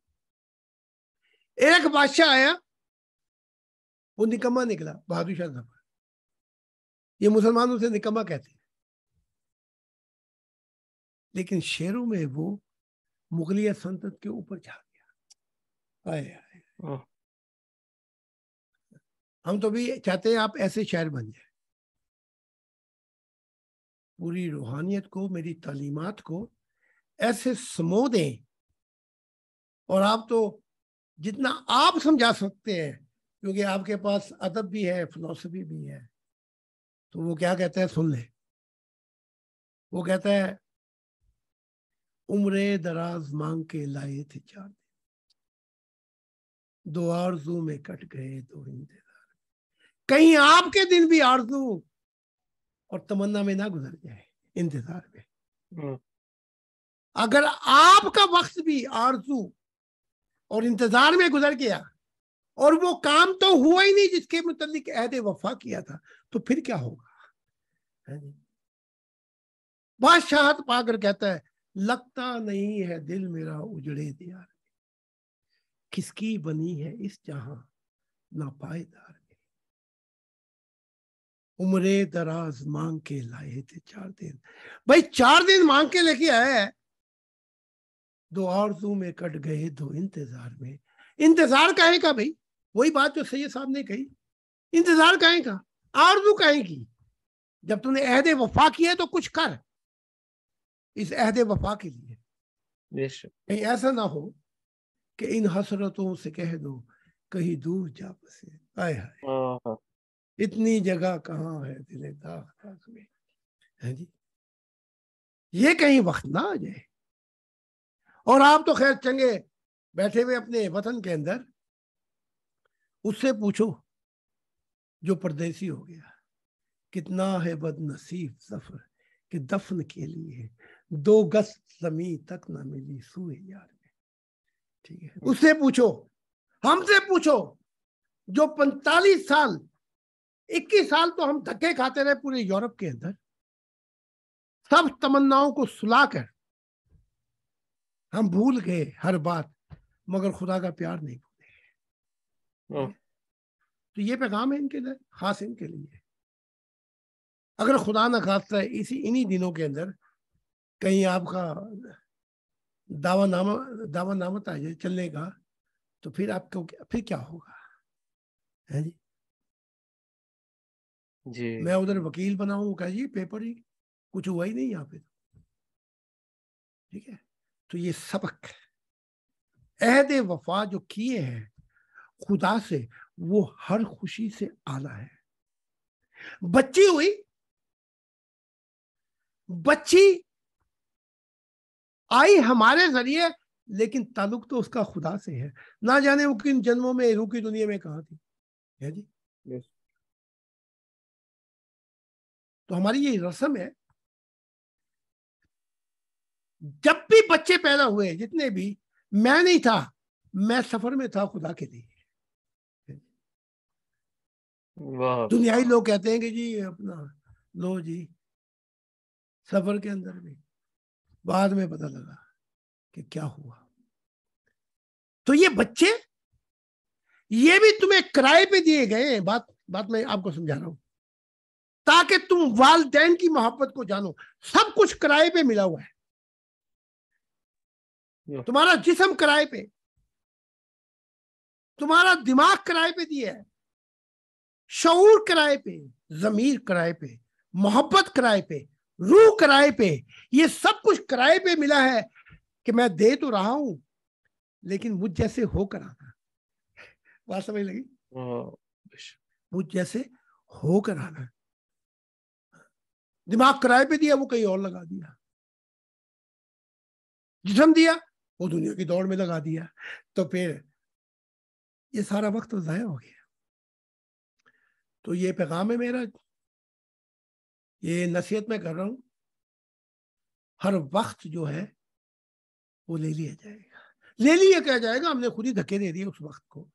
एक बादशाह आया वो निकम्मा निकला बहादुर शाह ज़फ़र ये मुसलमान उसे निकम्मा कहते हैं। लेकिन शेरों में वो मुगलिया सल्तनत के ऊपर जा गया। आए आए। हम तो भी चाहते हैं आप ऐसे शायर बन जाए। पूरी रूहानियत को मेरी तालीमात को ऐसे समो दें। और आप तो जितना आप समझा सकते हैं क्योंकि आपके पास अदब भी है फिलोसफी भी है। तो वो क्या कहते हैं? सुन ले। वो कहता है उम्र दराज मांग के लाए थे चार दिन दो आरज़ू में कट गए दो इंतज़ार कहीं आपके दिन भी आरज़ू और तमन्ना में ना गुजर जाए इंतज़ार में। हम्म, अगर आपका वक्त भी आरज़ू और इंतज़ार में गुजर गया और वो काम तो हुआ ही नहीं जिसके मुतलिक अहद वफा किया था। तो फिर क्या होगा? है नहीं? बादशाहत पाकर कहता है, लगता नहीं है दिल मेरा उजड़े दिया किसकी बनी है इस जहाँ ना पायदार में? उम्रे दराज मांग के लाए थे चार दिन। भाई, चार दिन मांग के लेके आया दो आरज़ू में कट गए दो इंतज़ार में। इंतज़ार काहे का भाई? वही बात जो सैयद साहब ने कही। इंतज़ार काहे का आरज़ू काहे की जब तुमने अहद वफा किया है तो कुछ कर। इस अहद वफा के लिए। कहीं ऐसा ना हो कि इन हसरतों से कह दो कहीं दूर जा बसे। आय हाय। इतनी जगह कहाँ है दिले दाग दाग में? है जी। ये कहीं वक्त ना आ जाए। और आप तो खैर चंगे बैठे हुए अपने वतन के अंदर। उससे पूछो जो परदेसी हो गया कितना है बदनसीब सफ़र कि दफन के लिए दो गस जमी तक ना मिली सुए यार में। ठीक है? उससे पूछो हमसे पूछो जो पैंतालीस साल इक्कीस साल तो हम धक्के खाते रहे पूरे यूरोप के अंदर सब तमन्नाओं को सुलाकर हम भूल गए हर बात मगर खुदा का प्यार नहीं भूले। तो ये पैगाम है इनके लिए खास इनके लिए। अगर खुदा न खास्ता है इसी इन्हीं दिनों के अंदर कहीं आपका दावा नामा दावा नामत आ जाए चलने का तो फिर आपको फिर क्या होगा? है जी? जी। मैं उधर वकील बना हूँ कहा जी पेपर ही कुछ हुआ ही नहीं यहाँ पे। ठीक है? तो ये सबक अहद वफा जो किए हैं खुदा से वो हर खुशी से आला है। बच्ची हुई बच्ची आई हमारे ज़रिए लेकिन ताल्लुक तो उसका खुदा से है। ना जाने वो किन जन्मों में रूह की दुनिया में कहा थी। है जी? Yes. तो हमारी ये रस्म है जब भी बच्चे पैदा हुए जितने भी मैं नहीं था मैं सफ़र में था खुदा के लिए। दुनियाई लोग कहते हैं कि जी अपना लो जी सफ़र के अंदर भी। बाद में पता लगा कि क्या हुआ। तो ये बच्चे ये भी तुम्हें किराए पे दिए गए हैं। बात बात मैं आपको समझा रहा हूँ। ताकि तुम वालदेन की मोहब्बत को जानो। सब कुछ किराए पे मिला हुआ है। तुम्हारा जिसम किराए पे। तुम्हारा दिमाग किराए पे दिया है। शऊर किराए पे जमीर किराए पे मोहब्बत किराए पे रूह किराए पे ये सब कुछ किराए पे मिला है कि मैं दे तो रहा हूँ लेकिन मुझ जैसे होकर आना बात समझ लगी? मुझ जैसे होकर आना दिमाग किराए पे दिया वो कहीं और लगा दिया। जिसम दिया वो दुनिया की दौड़ में लगा दिया। तो फिर ये सारा वक्त तो ज़ाया हो गया। तो ये पैगाम है मेरा। ये नसीहत मैं कर रहा हूँ। हर वक्त जो है वो ले लिया जाएगा। ले लिया क्या जाएगा? हमने खुद ही धक्के दे दिए उस वक्त को।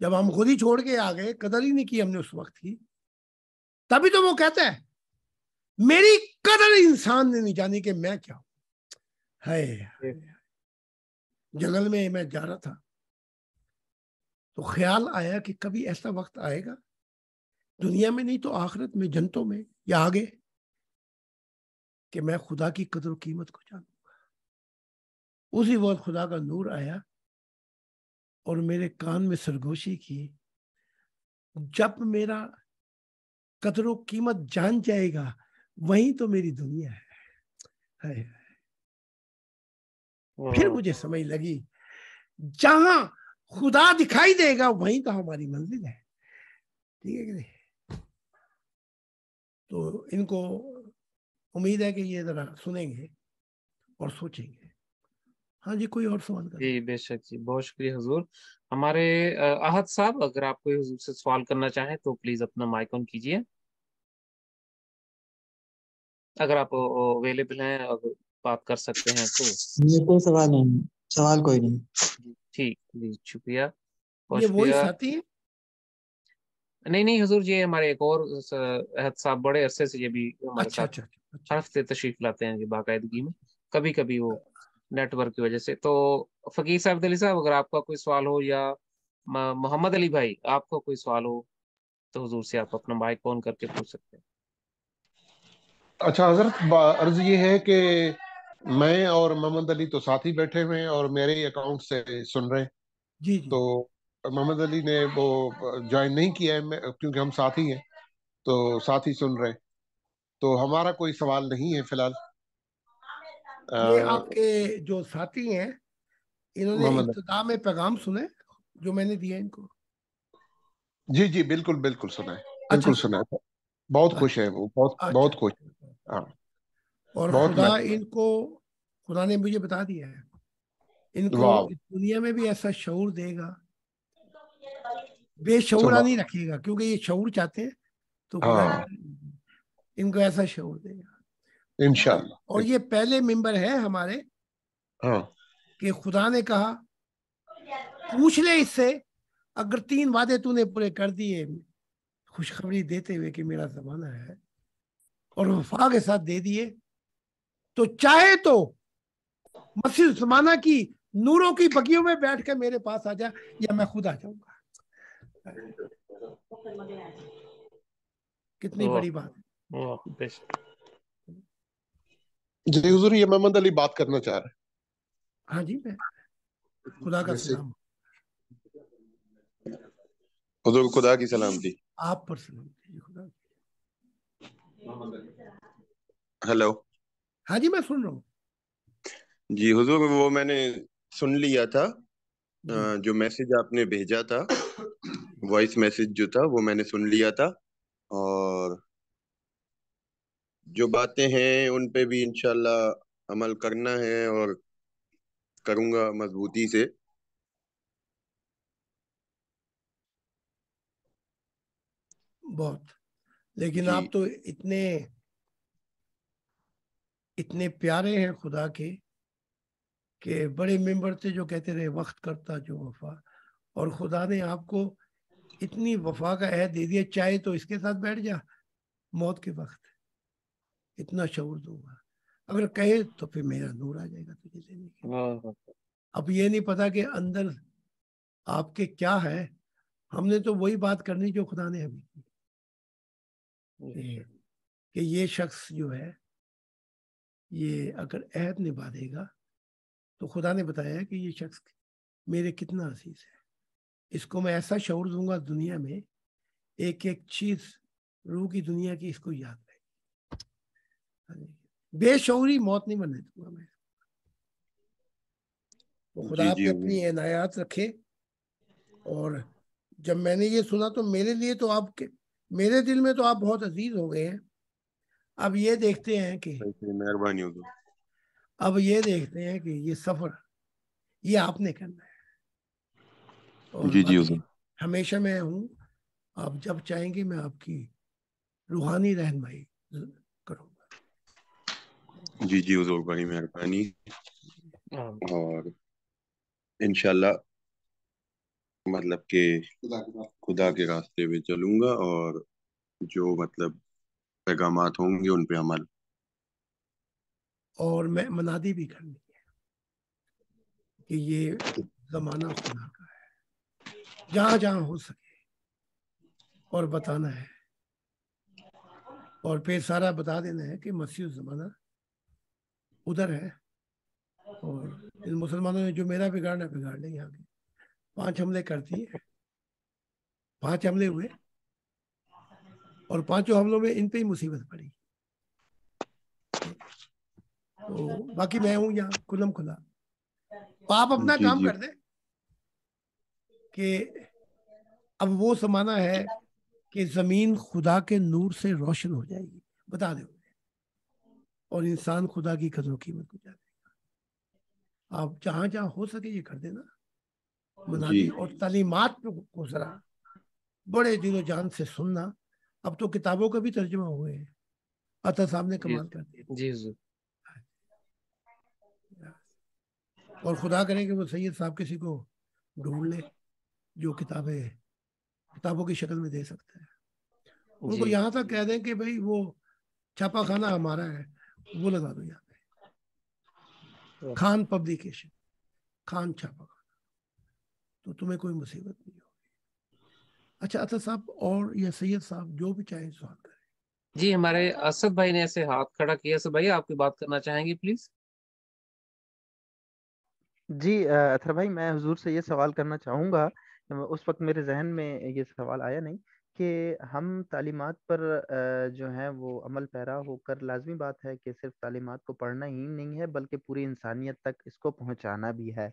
जब हम खुद ही छोड़ के आ गए कदर ही नहीं की हमने उस वक्त की। तभी तो वो कहता है मेरी कदर इंसान ने नहीं जानी कि मैं क्या हूँ। है जंगल में मैं जा रहा था तो ख्याल आया कि कभी ऐसा वक्त आएगा दुनिया में नहीं तो आखिरत में जनतों में या आगे? कि मैं खुदा की कदर कीमत को जानूँगा उसी वक्त खुदा का नूर आया और मेरे कान में सरगोशी की। जब मेरा कदर कीमत जान जाएगा वही तो मेरी दुनिया है, है, है। फिर मुझे समझ लगी जहाँ खुदा दिखाई देगा वहीं तो हमारी मंजिल है। ठीक है कि नहीं? तो इनको उम्मीद है कि ये जरा सुनेंगे और सोचेंगे। हाँ जी कोई और सवाल कर जी बेशक जी। बहुत शुक्रिया हजूर। हमारे आहद साहब अगर आप कोई हजूर से सवाल करना चाहें तो प्लीज़ अपना माइक ऑन कीजिए। अगर आप अवेलेबल हैं अगर बात कर सकते हैं तो। ये कोई सवाल नहीं सवाल कोई नहीं। ठीक जी शुक्रिया। ये वही साथी है? नहीं नहीं हजूर जी हमारे एक और अहद साहब बड़े अरसे से ये भी हमारे अच्छा, साथ अच्छा, अच्छा, हरफ से तशरीफ़ लाते हैं जी बाकायदगी में कभी कभी वो नेटवर्क की वजह से। तो फकीर साहब अली साहब अगर आपका कोई सवाल हो या मोहम्मद अली भाई आपका कोई सवाल हो तो हजूर से आप अपना माइक ऑन करके पूछ सकते हैं। अच्छा हज़रत अर्ज़ ये है कि मैं और मोहम्मद अली तो साथ ही बैठे हुए हैं और मेरे ही अकाउंट से सुन रहे हैं। जी जी। तो मोहम्मद अली ने वो ज्वाइन नहीं किया है क्योंकि हम साथ ही हैं तो साथ ही सुन रहे हैं। तो हमारा कोई सवाल नहीं है फ़िलहाल। ये आपके जो साथी हैं इन्होंने इब्तदा में पैगाम सुने जो मैंने दिया इनको? जी जी बिल्कुल बिल्कुल सुना है बिल्कुल अच्छा, सुना है। बहुत अच्छा, खुश है वो बहुत अच्छा, बहुत खुश। हाँ। और खुदा इनको खुदा ने मुझे बता दिया है। इनको दुनिया में भी ऐसा शऊर देगा बेशऊरा नहीं रखेगा क्योंकि ये शऊर चाहते हैं तो हाँ। इनको ऐसा शऊर देगा इंशाल्लाह और ये पहले मेंबर है हमारे हाँ। कि खुदा ने कहा पूछ ले इससे अगर तीन वादे तूने पूरे कर दिए खुशखबरी देते हुए कि मेरा जमाना है और वफा के साथ दे दिए तो चाहे तो मस्जिद जमाना की नूरों की बगियों में बैठ कर मेरे पास आ जा या मैं खुद आ जाऊँगा कितनी बड़ी बात जी हुजूर ये मोहम्मद अली बात करना चाह रहे हाँ। जी मैं खुदा का सलाम। हुजूर खुदा की सलाम जी। आप पर सलाम खुदा हेलो। हाँ जी मैं सुन रहा हूँ। जी हुजूर वो मैंने सुन लिया था जो मैसेज आपने भेजा था वॉइस मैसेज जो था वो मैंने सुन लिया था। और जो बातें हैं उन पे भी इंशाल्लाह अमल करना है और करूँगा मजबूती से। बहुत। लेकिन आप तो इतने इतने प्यारे हैं खुदा के कि बड़े मेंबर थे जो कहते रहे वक्त करता जो वफा। और खुदा ने आपको इतनी वफा का अहद दे दिया चाहे तो इसके साथ बैठ जा। मौत के वक्त इतना शौर दूँगा अगर कहे तो फिर मेरा नूर आ जाएगा तुझे लेने के अब ये नहीं पता कि अंदर आपके क्या है। हमने तो वही बात करनी जो खुदा ने हमें की। कि कि ये शख्स जो है ये अगर अहद निभा देगा तो खुदा ने बताया कि ये शख्स मेरे कितना अज़ीज़ है। इसको मैं ऐसा शौर दूँगा दुनिया में एक एक चीज़ रूह की दुनिया की इसको याद रहेगी बेशौरी मौत नहीं बनने दूँगा मैं। तो खुदा जी, जी, अपनी इनायात रखे और जब मैंने ये सुना तो मेरे लिए तो आपके मेरे दिल में तो आप बहुत अज़ीज़ हो गए हैं। अब ये देखते हैं कि मेहरबानी होगी अब ये देखते हैं कि ये सफ़र ये आपने करना है। और जी जी हमेशा मैं हूँ। आप जब चाहेंगे मैं आपकी रूहानी रहनमाई करूँगा। जी जी हुजूर बड़ी मेहरबानी। हाँ, और इंशाल्लाह मतलब के खुदा के रास्ते। पे चलूँगा और जो मतलब पैगाम होंगे उन पे अमल। और मैं मनादी भी करनी है कि ये जमाना खुदा का जहाँ जहाँ हो सके। और बताना है। और फिर सारा बता देना है कि मसीह जमाना उधर है। और इन मुसलमानों ने जो मेरा बिगाड़ना बिगाड़ लेंगे आगे। पाँच हमले करती है पाँच हमले हुए। और पाँचों हमलों में इन पे ही मुसीबत पड़ी। तो बाकी मैं हूँ यहाँ खुलम खुला आप अपना काम कर दे। कि अब वो समाना है कि ज़मीन खुदा के नूर से रोशन हो जाएगी। बता दो और इंसान खुदा की कदर कीमत को जानेगा आप जहाँ जहाँ हो सके ये कर देना। मनादी जी। और तालीमात पे को जरा बड़े दिलो जान से सुनना। अब तो किताबों का भी तर्जमा हुए हैं। अता साहब ने कमाल कर दिया। जी हुजूर और खुदा करे कि वो सैयद साहब किसी को ढूंढ ले। जो किताबें किताबों की शक्ल में दे सकता है। उनको यहाँ तक कह दें कि भाई वो छापा खाना हमारा है वो लगा दो यहाँ पे। खान पब्लिकेशन खान छापा खाना तो तुम्हें कोई मुसीबत नहीं होगी। अच्छा अता साहब और या सैयद साहब जो भी चाहे सवाल करें। जी हमारे असद भाई ने ऐसे हाथ खड़ा किया। असद भाई आपकी बात करना चाहेंगे प्लीज़? जी अथर भाई मैं हुजूर से ये सवाल करना चाहूँगा उस वक्त मेरे जहन में ये सवाल आया नहीं कि हम तालीमत पर जो है वो अमल पैरा होकर लाजमी बात है कि सिर्फ़ तालीमात को पढ़ना ही नहीं है, बल्कि पूरी इंसानियत तक इसको पहुंचाना भी है।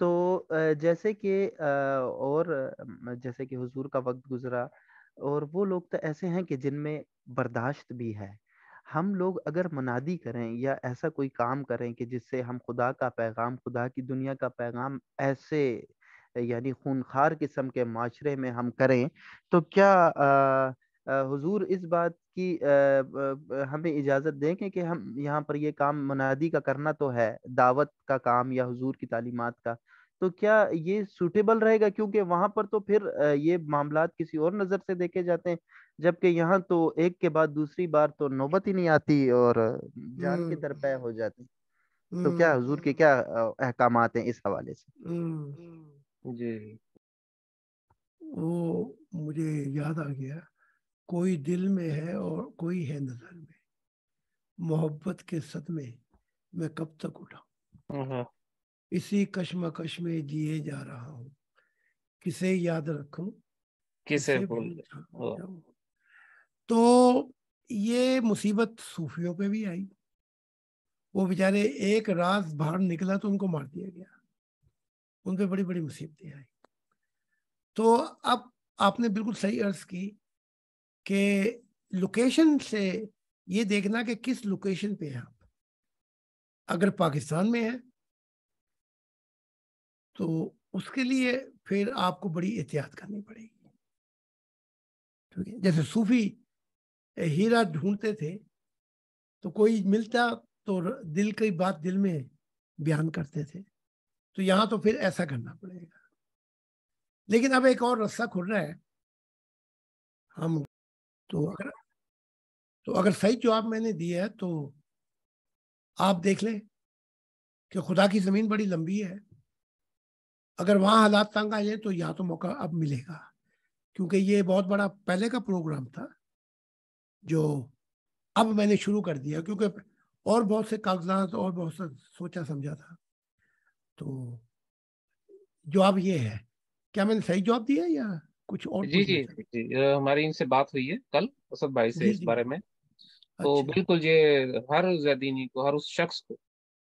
तो जैसे कि और जैसे कि हुजूर का वक्त गुजरा और वो लोग तो ऐसे हैं कि जिनमें बर्दाश्त भी है। हम लोग अगर मनादी करें या ऐसा कोई काम करें कि जिससे हम खुदा का पैगाम, खुदा की दुनिया का पैगाम ऐसे यानी खूनखार किस्म के माशरे में हम करें तो क्या अ, हुजूर इस बात की ब- हमें इजाज़त देंगे कि हम यहाँ पर ये काम मुनादी का करना तो है दावत का काम या हुजूर की तालीमात का? तो क्या ये सूटेबल रहेगा? क्योंकि वहाँ पर तो फिर ये मामला किसी और नज़र से देखे जाते हैं जबकि यहाँ तो एक के बाद दूसरी बार तो नौबत ही नहीं आती और जान के हम्म, दरपे हो जाती। तो क्या हम्म, हुजूर के क्या अहकाम हैं इस हवाले से? हम्म। जी। वो मुझे याद आ गया कोई दिल में है और कोई है नज़र में। मोहब्बत के सदमे मैं कब तक उठाऊं? हाँ, इसी कश्मकश में जिए जा रहा हूँ। किसे याद रखूँ? किसे किसे भूल। तो ये मुसीबत सूफियों पे भी आई। वो बेचारे एक रात बाहर निकला तो उनको मार दिया गया। उन पर बड़ी बड़ी मुसीबतें आई। तो अब आपने बिल्कुल सही अर्ज़ की कि लोकेशन से ये देखना कि किस लोकेशन पे है आप। अगर पाकिस्तान में है तो उसके लिए फिर आपको बड़ी एहतियात करनी पड़ेगी। ठीक है? जैसे सूफी हीरा ढूंढते थे तो कोई मिलता तो दिल की बात दिल में बयान करते थे। तो यहाँ तो फिर ऐसा करना पड़ेगा। लेकिन अब एक और रास्ता खुल रहा है। हम तो अगर तो अगर सही जवाब मैंने दिया है तो आप देख लें कि खुदा की ज़मीन बड़ी लंबी है। अगर वहाँ हालात तंग आ जाए तो यहाँ तो मौका अब मिलेगा। क्योंकि ये बहुत बड़ा, पहले का प्रोग्राम था, जो अब मैंने शुरू कर दिया। क्योंकि और बहुत से कागजात और बहुत सा सोचा समझा था। तो जवाब ये है क्या मैंने सही जवाब दिया या कुछ और जी जी पूछना जी हमारी इनसे बात हुई है कल असद भाई से जी इस जी। बारे में। तो अच्छा। बिल्कुल ये हर जैदीनी को हर उस शख्स को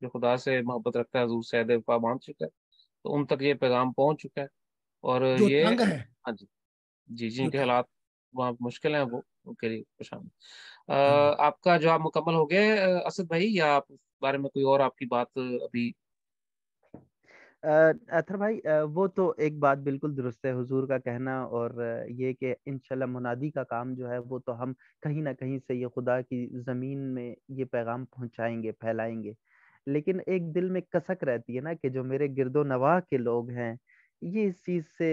जो खुदा से मोहब्बत रखता है हजूर से अहद वफा बाँध चुका है तो उन तक ये पैगाम पहुँच चुका है। और ये हाँ। जी जी जो जिनके तंग हालात वहाँ मुश्किल है वो उनके लिए परेशान हाँ। आपका जवाब मुकम्मल हो गया असद भाई या आप बारे में कोई और आपकी बात अभी अथर भाई वो तो एक बात बिल्कुल दुरुस्त है हुजूर का कहना और ये कि इंशाल्लाह मुनादी का काम जो है वो तो हम कहीं ना कहीं से ये खुदा की ज़मीन में ये पैगाम पहुंचाएँगे फैलाएँगे। लेकिन एक दिल में कसक रहती है ना कि जो मेरे गिरदो नवाह के लोग हैं ये इस चीज़ से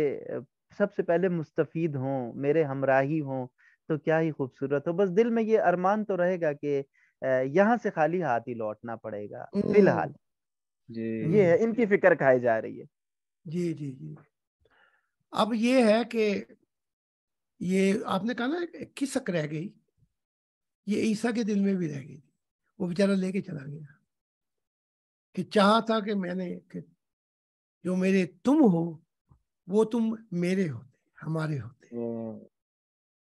सबसे पहले मुस्तफ़ीद हों मेरे हमराही हों तो क्या ही खूबसूरत हो। बस दिल में ये अरमान तो रहेगा कि यहाँ से खाली हाथ ही लौटना पड़ेगा फ़िलहाल हम्म, जी ये है इनकी फ़िक्र खाई जा रही है। जी जी जी। अब ये है कि ये आपने कहा ना किसक रह गई? ये ईसा के दिल में भी रह गई थी। वो बेचारा लेके चला गया। कि चाहा था कि मैंने कि जो मेरे तुम हो वो तुम मेरे होते हमारे होते। हम्म,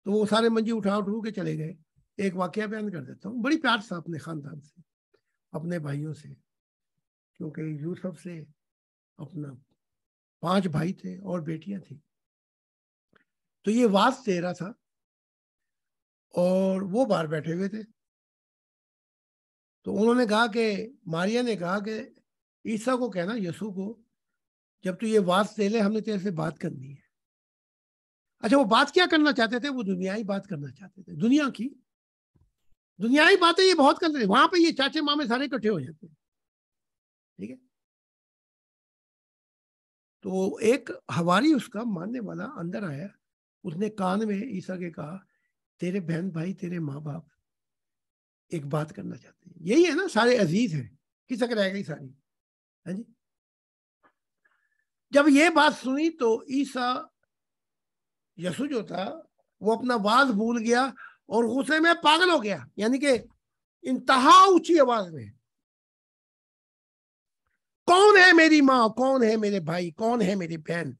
तो वो सारे मंजी उठा उठू के चले गए। एक वाक्य बयान कर देता हूँ। बड़ी प्यार था अपने खानदान से अपने भाइयों से क्योंकि यूसुफ से अपना पाँच भाई थे और बेटियाँ थी। तो ये वास रहा था और वो बाहर बैठे हुए थे। तो उन्होंने कहा कि, मारिया ने कहा कि, ईसा को कहना यसु को, जब तू ये वास दे ले, हमने तेरे से बात करनी है। अच्छा वो बात क्या करना चाहते थे? वो दुनियाई बात करना चाहते थे। दुनिया की? दुनियाई बातें ये बहुत करते थे। वहाँ पे ये चाचे मामे सारे इकट्ठे हो जाते हैं ठीक है? तो एक हवारी उसका मानने वाला अंदर आया। उसने कान में ईसा के कहा, तेरे बहन भाई, तेरे माँ बाप एक बात करना चाहते हैं। यही है ना, सारे अज़ीज़ हैं। किसक रह गई सारी? है जी। जब ये बात सुनी तो ईसा यसु जो था, वो अपना वाज भूल गया और गुस्से में पागल हो गया। यानी कि इंतहा ऊँची आवाज़ में। कौन है मेरी माँ? कौन है मेरे भाई? कौन है मेरी बहन?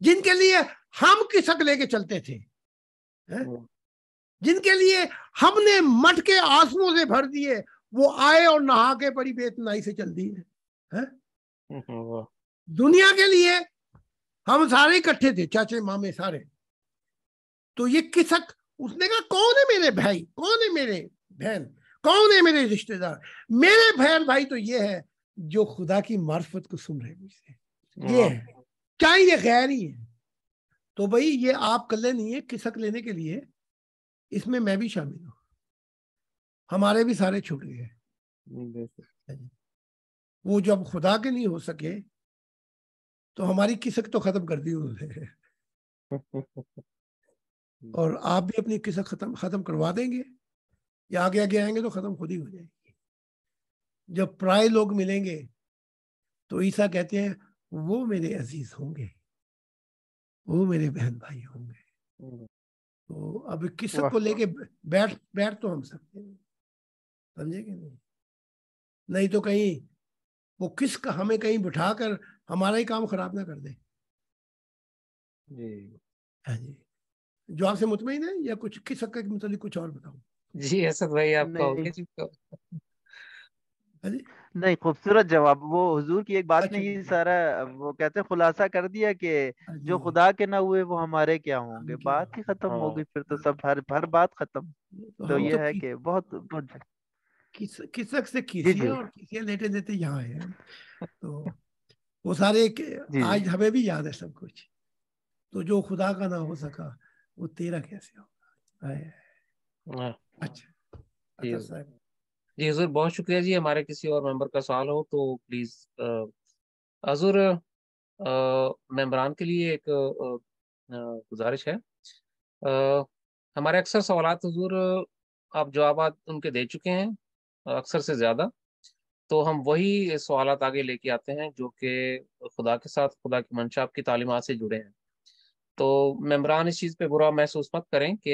जिनके लिए हम किसक लेके चलते थे हैं? जिनके लिए हमने मटके आंसुओं से भर दिए वो आए और नहा के बड़ी बेतनाई से चल दी है, दुनिया के लिए हम सारे इकट्ठे थे चाचे मामे सारे। तो ये किसक उसने कहा कौन है मेरे भाई? कौन है मेरे बहन? कौन है मेरे रिश्तेदार? मेरे बहन भाई तो ये है जो खुदा की मार्फत को सुन रहे हैं मुझसे। ये है। चाहे ये गैर ही है? तो भाई ये आप कल्ले नहीं है किसक लेने के लिए? इसमें मैं भी शामिल हूँ। हमारे भी सारे छूट गए। वो जब खुदा के नहीं हो सके तो हमारी किसक तो खत्म कर दी उन्होंने। <laughs> और आप भी अपनी किसक खत्म खत्म करवा देंगे या आगे आगे आएँगे तो खत्म खुद ही हो जाएगी। जब प्राय लोग मिलेंगे तो ईसा कहते हैं वो मेरे अज़ीज़ होंगे। वो मेरे बहन भाई होंगे। हम्म, तो अब वाह। को लेके बैठ बैठ तो हम सकते हैं। समझे कि नहीं? नहीं तो कहीं वो किस का हमें कहीं बिठा कर हमारा ही काम खराब ना कर दे। जी। हाँ जी। जो आपसे मुतमिन है या कुछ किस हक के मतलब कुछ और बताऊँ? जी असद भाई आपका हो जी। हाँ नहीं खूबसूरत जवाब। वो हुजूर की एक बात अच्छा ने ही सारा वो कहते हैं खुलासा कर दिया कि हाँ जो खुदा के ना हुए वो हमारे क्या होंगे? बात ही खत्म हो हाँ। गई फिर तो सब हर हर बात खत्म। तो तो ये तो है कि, बहुत बहुत किस किसक से जी और किसियाँ लेटे लेटे यहाँ है <laughs> तो वो सारे आज हमें भी याद है सब कुछ। तो जो खुदा का ना हो सका वो तेरा कैसे होगा? हाँ, अच्छा अच्छा साहब। जी हजूर बहुत शुक्रिया जी हमारे किसी और मेंबर का सवाल हो तो प्लीज़ हजूर मेंबरान के लिए एक गुजारिश है। अ, हमारे अक्सर सवाल हजूर आप जवाब उनके दे चुके हैं अक्सर से ज़्यादा। तो हम वही सवाल आगे लेके आते हैं जो कि खुदा के साथ खुदा की मंशा आपकी तालीमात से जुड़े हैं। तो मेम्बरान इस चीज़ पे बुरा महसूस मत करें कि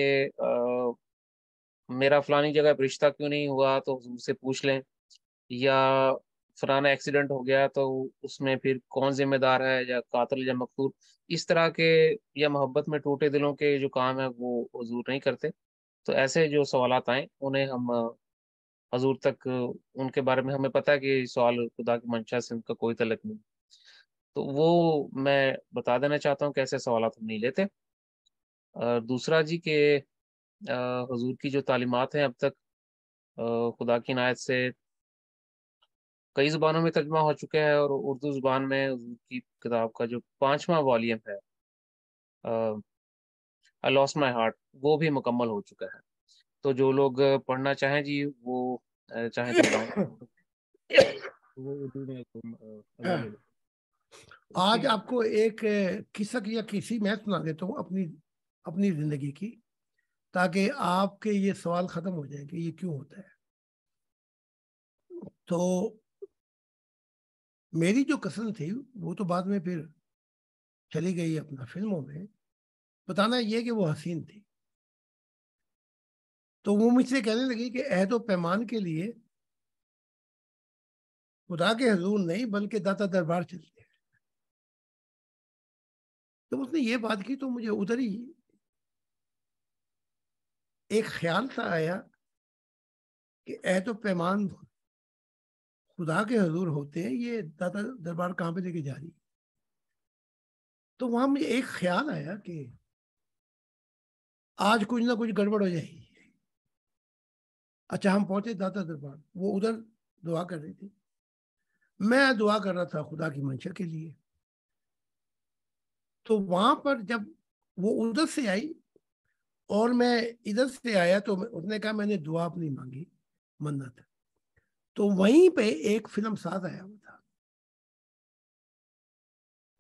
मेरा फलानी जगह रिश्ता क्यों नहीं हुआ तो हुजूर से पूछ लें। या फलाना एक्सीडेंट हो गया तो उसमें फिर कौन जिम्मेदार है, या कातल, या मकतूल इस तरह के, या मोहब्बत में टूटे दिलों के जो काम है, वो हजूर नहीं करते। तो ऐसे जो सवाल आए, उन्हें हम, हजूर तक, उनके बारे में हमें पता है कि सवाल खुदा की मंशा से उनका कोई तलक नहीं। तो वो मैं बता देना चाहता हूँ कैसे सवाल हम नहीं लेते। और दूसरा जी के हजूर की जो तालीमत हैं अब तक खुदा की नायत से कई ज़ुबानों में तर्जमा हो चुका है और उर्दू ज़ुबान में उनकी किताब का जो पांचवा वॉल्यूम है आई लॉस्ट माई हार्ट वो भी मुकम्मल हो चुका है। तो जो लोग पढ़ना चाहें जी वो चाहें तो में आज आपको एक किसक या किसी मैं सुना देता हूँ अपनी अपनी ज़िंदगी की। ताकि आपके ये सवाल खत्म हो जाए कि ये क्यों होता है। तो मेरी जो कसन थी, वो तो बाद में फिर चली गई अपना फ़िल्मों में। बताना ये कि वो हसीन थी। तो वो मुझसे कहने लगी कि अहद पैमान के लिए खुदा के हजूर नहीं, बल्कि दाता दरबार चलते हैं। तो उसने ये बात की तो मुझे उधर ही एक ख्याल सा आया कि अहद पैमान खुदा के हजूर होते हैं, ये दादा दरबार कहाँ पे लेके जा रही तो वहाँ मुझे एक ख्याल आया कि आज कुछ ना कुछ गड़बड़ हो जाएगी। अच्छा हम पहुँचे दादा दरबार, वो उधर दुआ कर रहे थे। मैं दुआ कर रहा था खुदा की मंशा के लिए। तो वहाँ पर जब वो उधर से आई और मैं इधर से आया तो उसने कहा, मैंने दुआ अपनी मांगी, मन्नत. तो वहीं पे एक फ़िल्म साथ आया हुआ था।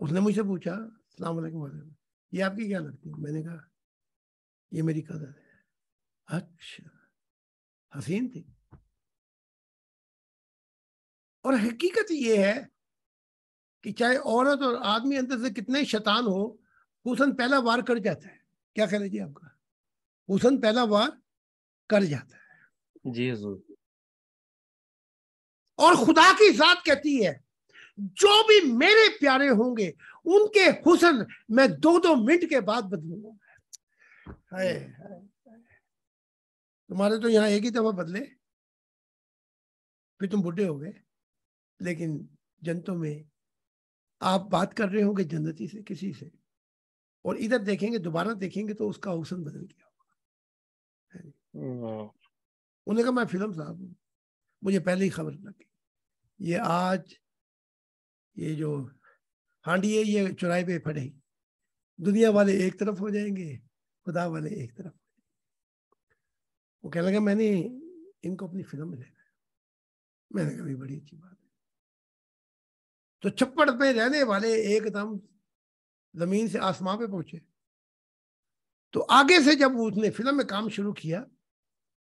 उसने मुझसे पूछा, सलाम ये आपकी क्या लगती है? मैंने कहा, ये मेरी कदर है। अच्छा हसीन थी। और हकीकत ये है कि चाहे औरत और आदमी अंदर से कितने शैतान हो हुसन पहला वार कर जाता है। क्या कह लीजिए आपका? हुसन पहला वार कर जाता है। जी हजूर। और खुदा की जात कहती है जो भी मेरे प्यारे होंगे उनके हुसन मैं दो दो मिनट के बाद बदलूँगा। तुम्हारे तो यहाँ एक ही दफ़ा बदले। फिर तुम बुढ़े हो गए। लेकिन जनतों में आप बात कर रहे होंगे जन्नती से किसी से। और इधर देखेंगे दोबारा देखेंगे तो उसका हुसन बदल गया। उन्होंने कहा, मैं फ़िल्म साहब हूँ। मुझे पहले ही खबर लगी। ये आज ये जो हांडी है, ये चुराई पे फटे दुनिया वाले एक तरफ़ हो जाएँगे, खुदा वाले एक तरफ़ वो कहने लगा, मैंने इनको अपनी फ़िल्म में लेना मैंने कहा बड़ी अच्छी बात है। तो छप्पड़ पे रहने वाले एकदम ज़मीन से आसमां पे पहुँचे। तो आगे से जब उसने फ़िल्म में काम शुरू किया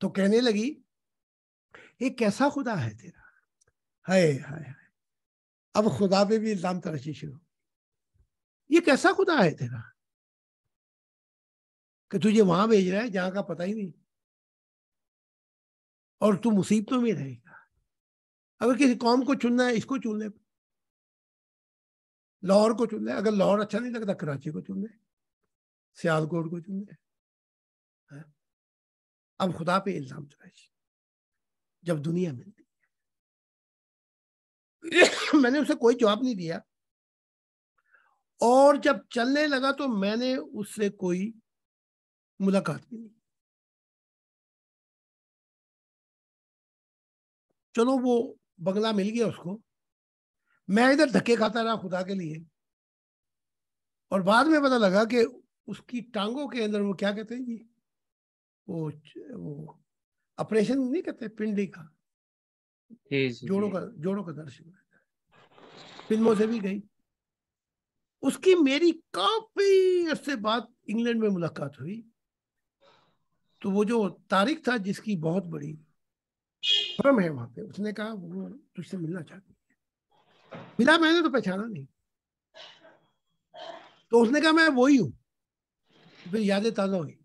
तो कहने लगी, ये कैसा खुदा है तेरा? हाय हाय हाय। अब खुदा पे भी इल्ज़ाम तराशी शुरू। ये कैसा खुदा है तेरा? कि तुझे वहाँ भेज रहा है, जहाँ का पता ही नहीं। और तू मुसीबतों में रहेगा। अगर किसी कौम को चुनना है, इसको चुन ले। लाहौर को चुन ले। अगर लाहौर अच्छा नहीं लगता, कराची को चुन ले। सियालकोट को चुन ले? अब खुदा पे इल्ज़ाम तराशी जब दुनिया मिलती <coughs> मैंने उसे कोई जवाब नहीं दिया। और जब चलने लगा तो मैंने उससे कोई मुलाकात भी नहीं। चलो वो बंगला मिल गया उसको। मैं इधर धक्के खाता रहा खुदा के लिए। और बाद में पता लगा कि उसकी टांगों के अंदर वो क्या कहते हैं जी? वो वो ऑपरेशन नहीं कहते पिंडी का। जोड़ों का जोड़ों का दर्शन फ़िल्मों से भी गई। उसकी मेरी काफ़ी अरसे बाद इंग्लैंड में मुलाकात हुई। तो वो जो तारीख था जिसकी बहुत बड़ी फर्म है वहाँ पे उसने कहा वो तुझसे मिलना चाहती है। मिला मैंने तो पहचाना नहीं। तो उसने कहा मैं वही हूँ। फिर यादें ताज़ा हुई।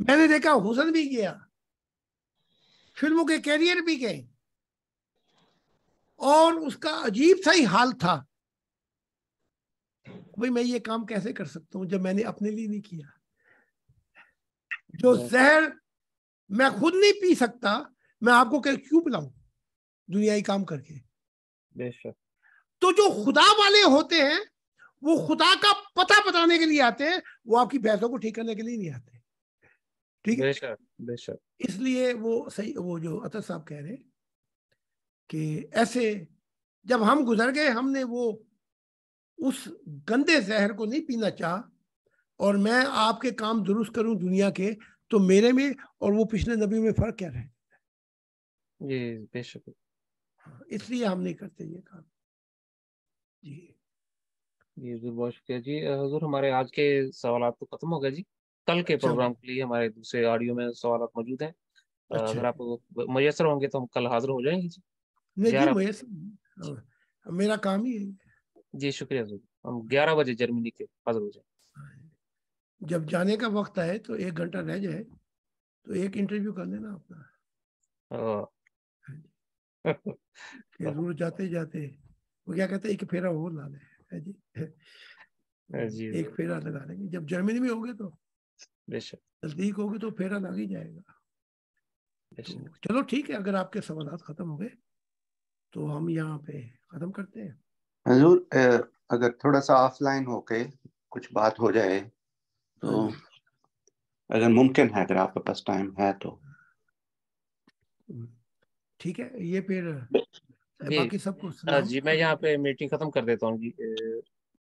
मैंने देखा हुसन भी गया। फ़िल्मों के कैरियर भी गए। और उसका अजीब सा ही हाल था। भाई मैं ये काम कैसे कर सकता हूँ जब मैंने अपने लिए नहीं किया? जो जहर मैं खुद नहीं पी सकता मैं आपको क्यों पिलाऊं दुनियाई काम करके? बेशक। तो जो खुदा वाले होते हैं वो खुदा का पता बताने के लिए आते हैं वो आपकी भैंसों को ठीक करने के लिए नहीं आते। ठीक है? बेशक बेशक। इसलिए वो सही वो जो अतर साहब कह रहे कि ऐसे जब हम गुजर गए हमने वो उस गंदे जहर को नहीं पीना चाह और मैं आपके काम दुरुस्त करूँ दुनिया के तो मेरे में और वो पिछले नबी में फ़र्क क्या रहे जी बेशक। इसलिए हम नहीं करते ये काम। जी। जी बहुत शुक्रिया। जी हजूर हमारे आज के सवाल तो खत्म हो गए जी। कल के अच्छा। प्रोग्राम के लिए हमारे दूसरे ऑडियो में सवाल मौजूद हैं। अच्छा। अगर आप मैसर होंगे तो हम कल हाजिर हो जाएँगे जी। नहीं जी हाँ, मेरा काम ही है। जी शुक्रिया हजूर हम ग्यारह बजे जर्मनी के हाजिर हो जाएँगे। जब जाने का वक्त आए तो एक घंटा रह जाए तो एक इंटरव्यू कर लेना अपना। <laughs> फिर दूर जाते जाते वो क्या कहते हैं एक फेरा और ला ले। जी। जी। एक फेरा लगा लेंगे। जब जर्मनी में होगे तो। बेशक। नज़दीक होगे तो फेरा लग ही जाएगा। तो चलो ठीक है अगर आपके सवाल खत्म हो गए तो हम यहाँ पे खत्म करते हैं। हजूर अगर थोड़ा सा ऑफलाइन होके कुछ बात हो जाए तो अगर मुमकिन है अगर आपके पास टाइम है तो। ठीक है ये फिर बाकी सबको अ, सलाम जी मैं यहाँ पे मीटिंग खत्म कर देता हूँ जी।